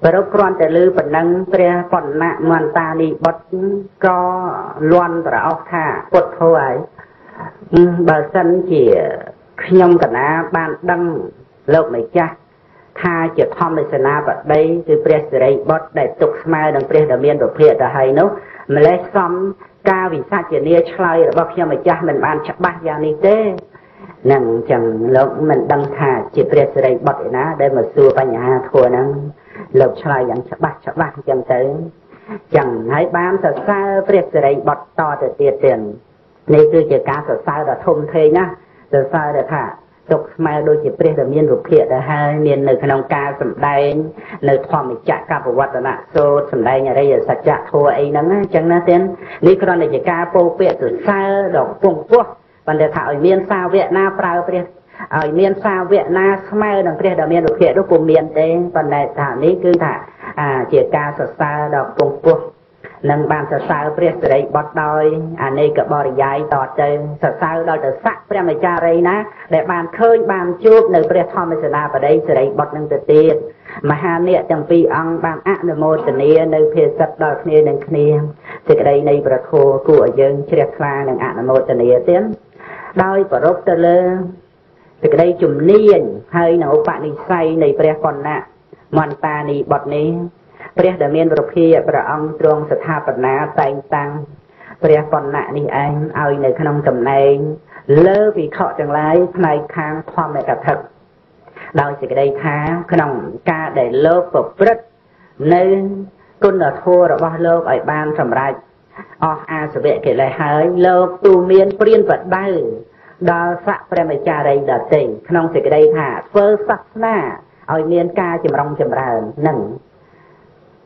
ប្រពគ្រាន់តែលើប៉ុណ្ណឹងព្រះបណ្ណៈមន្តានីបុត្រក៏លន់ប្រអស់ថាពុទ្ធោហើយបើសិនជាខ្ញុំកណាបានដឹងលោកម្ចាស់ថាជាធម្មទេសនាបតីគឺព្រះសិរីបុត្រដែលទុកស្មើនឹងព្រះដ៏មានប្រភេទទៅហើយនោះម្លេះសំការវិសាជនាឆ្លើយរបស់ខ្ញុំម្ចាស់មិនបានច្បាស់យ៉ាងនេះទេ នឹងចឹងលោកមិនដឹងថាជាព្រះសិរីបុត្រឯណាដែលមកសួរបញ្ហាធัวហ្នឹងលោកឆ្លើយយ៉ាងច្បាស់ច្បាស់ចឹងទៅចឹងហើយបានសរសើរព្រះសិរីបុត្រតទៅទៀតទៀតនេះគឺជាការសរសើរដ៏ធំធេងណាសរសើរដែលថាទុកស្មើដូចជាព្រះដែលមានរូបភាពដែលហើយមាននៅក្នុងការសម្ដែងនៅធម្មចក្រកបវត្តនៈសូត្រសម្ដែងអរិយសច្ចធម៌អីហ្នឹងអញ្ចឹងណាទៀតនេះគ្រាន់តែជាការពោពាក្យសរសើរដ៏ពងពោះ ប៉ុន្តែថាឲ្យមានសាវកណាប្រើព្រះឲ្យមានសាវកណាស្មើនឹងព្រះដ៏មានរូបភាពនោះពុំមានទេប៉ុន្តែថានេះគឺថាជាការសរសើរដ៏ពងពោះនឹងបានសរសើរព្រះសិរីបុត្រដោយអនេកបរិយាយតទៅសរសើរដល់ទៅស័កព្រះមចារីណា ដែលបានឃើញបានជួបនៅព្រះធម្មសេនាបតីសិរីបុត្រនឹងទៅទៀតមហានាគទាំងពីរអង្គបានអនុមោទនានៅភាសិតដល់គ្នានឹងគ្នាសេចក្តីនៃប្រធោគួរឲ្យយើងជ្រះថ្លានឹងអនុមោទនាទៀត ដោយប្រពទៅលើសេចក្តីជំនាញហើយនៅឧបនិស្ស័យនៃព្រះកណ្ណៈមន្តានីបុត្រនេះព្រះដែលមានប្រភាព្រះអង្គទ្រង់ស្ថាបនាតែងតាំងព្រះកណ្ណៈនេះឯងឲ្យនៅក្នុងចំណែងលើវិខទាំងឡាយផ្នែកខាងធម្មកថាដោយសេចក្តីថាក្នុងការដែលលោកប្រព្រឹត្តនៅគុណធម៌របស់លោកឲ្យបានសម្រេច អស់អាសវៈកិលេសហើយលោកទូមានព្រានបដៅដល់ស័កព្រះមចារីដតីក្នុងសេចក្តីថាធ្វើសាសនាឲ្យមានការចម្រុងចម្រើននឹង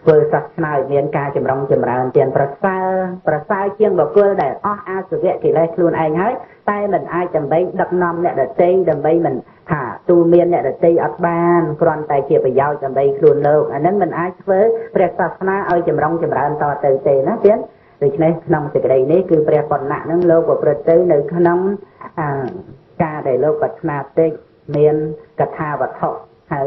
ធ្វើសាសនាឲ្យមានការចម្រុងចម្រើនទានប្រសើរប្រសើរជាងបុគ្គលដែលអស់អាសវៈកិលេសខ្លួនឯងហើយតែមិនអាចដើម្បីដឹកនាំអ្នកដទៃដើម្បីមិនថាទូមានអ្នកដទៃអត់បានគ្រាន់តែជាប្រយោជន៍ដើម្បីខ្លួនលោកអានឹងមិនអាចធ្វើព្រះសាសនាឲ្យចម្រុងចម្រើនតទៅទេណាទៀត ដូច្នេះក្នុងសេចក្តីនេះគឺព្រះបណ្ណៈនឹងលោកប្រព្រឹត្តទៅនៅក្នុងការដែលលោកប្រាថ្នាតិចមានកថាវត្ថុហើយ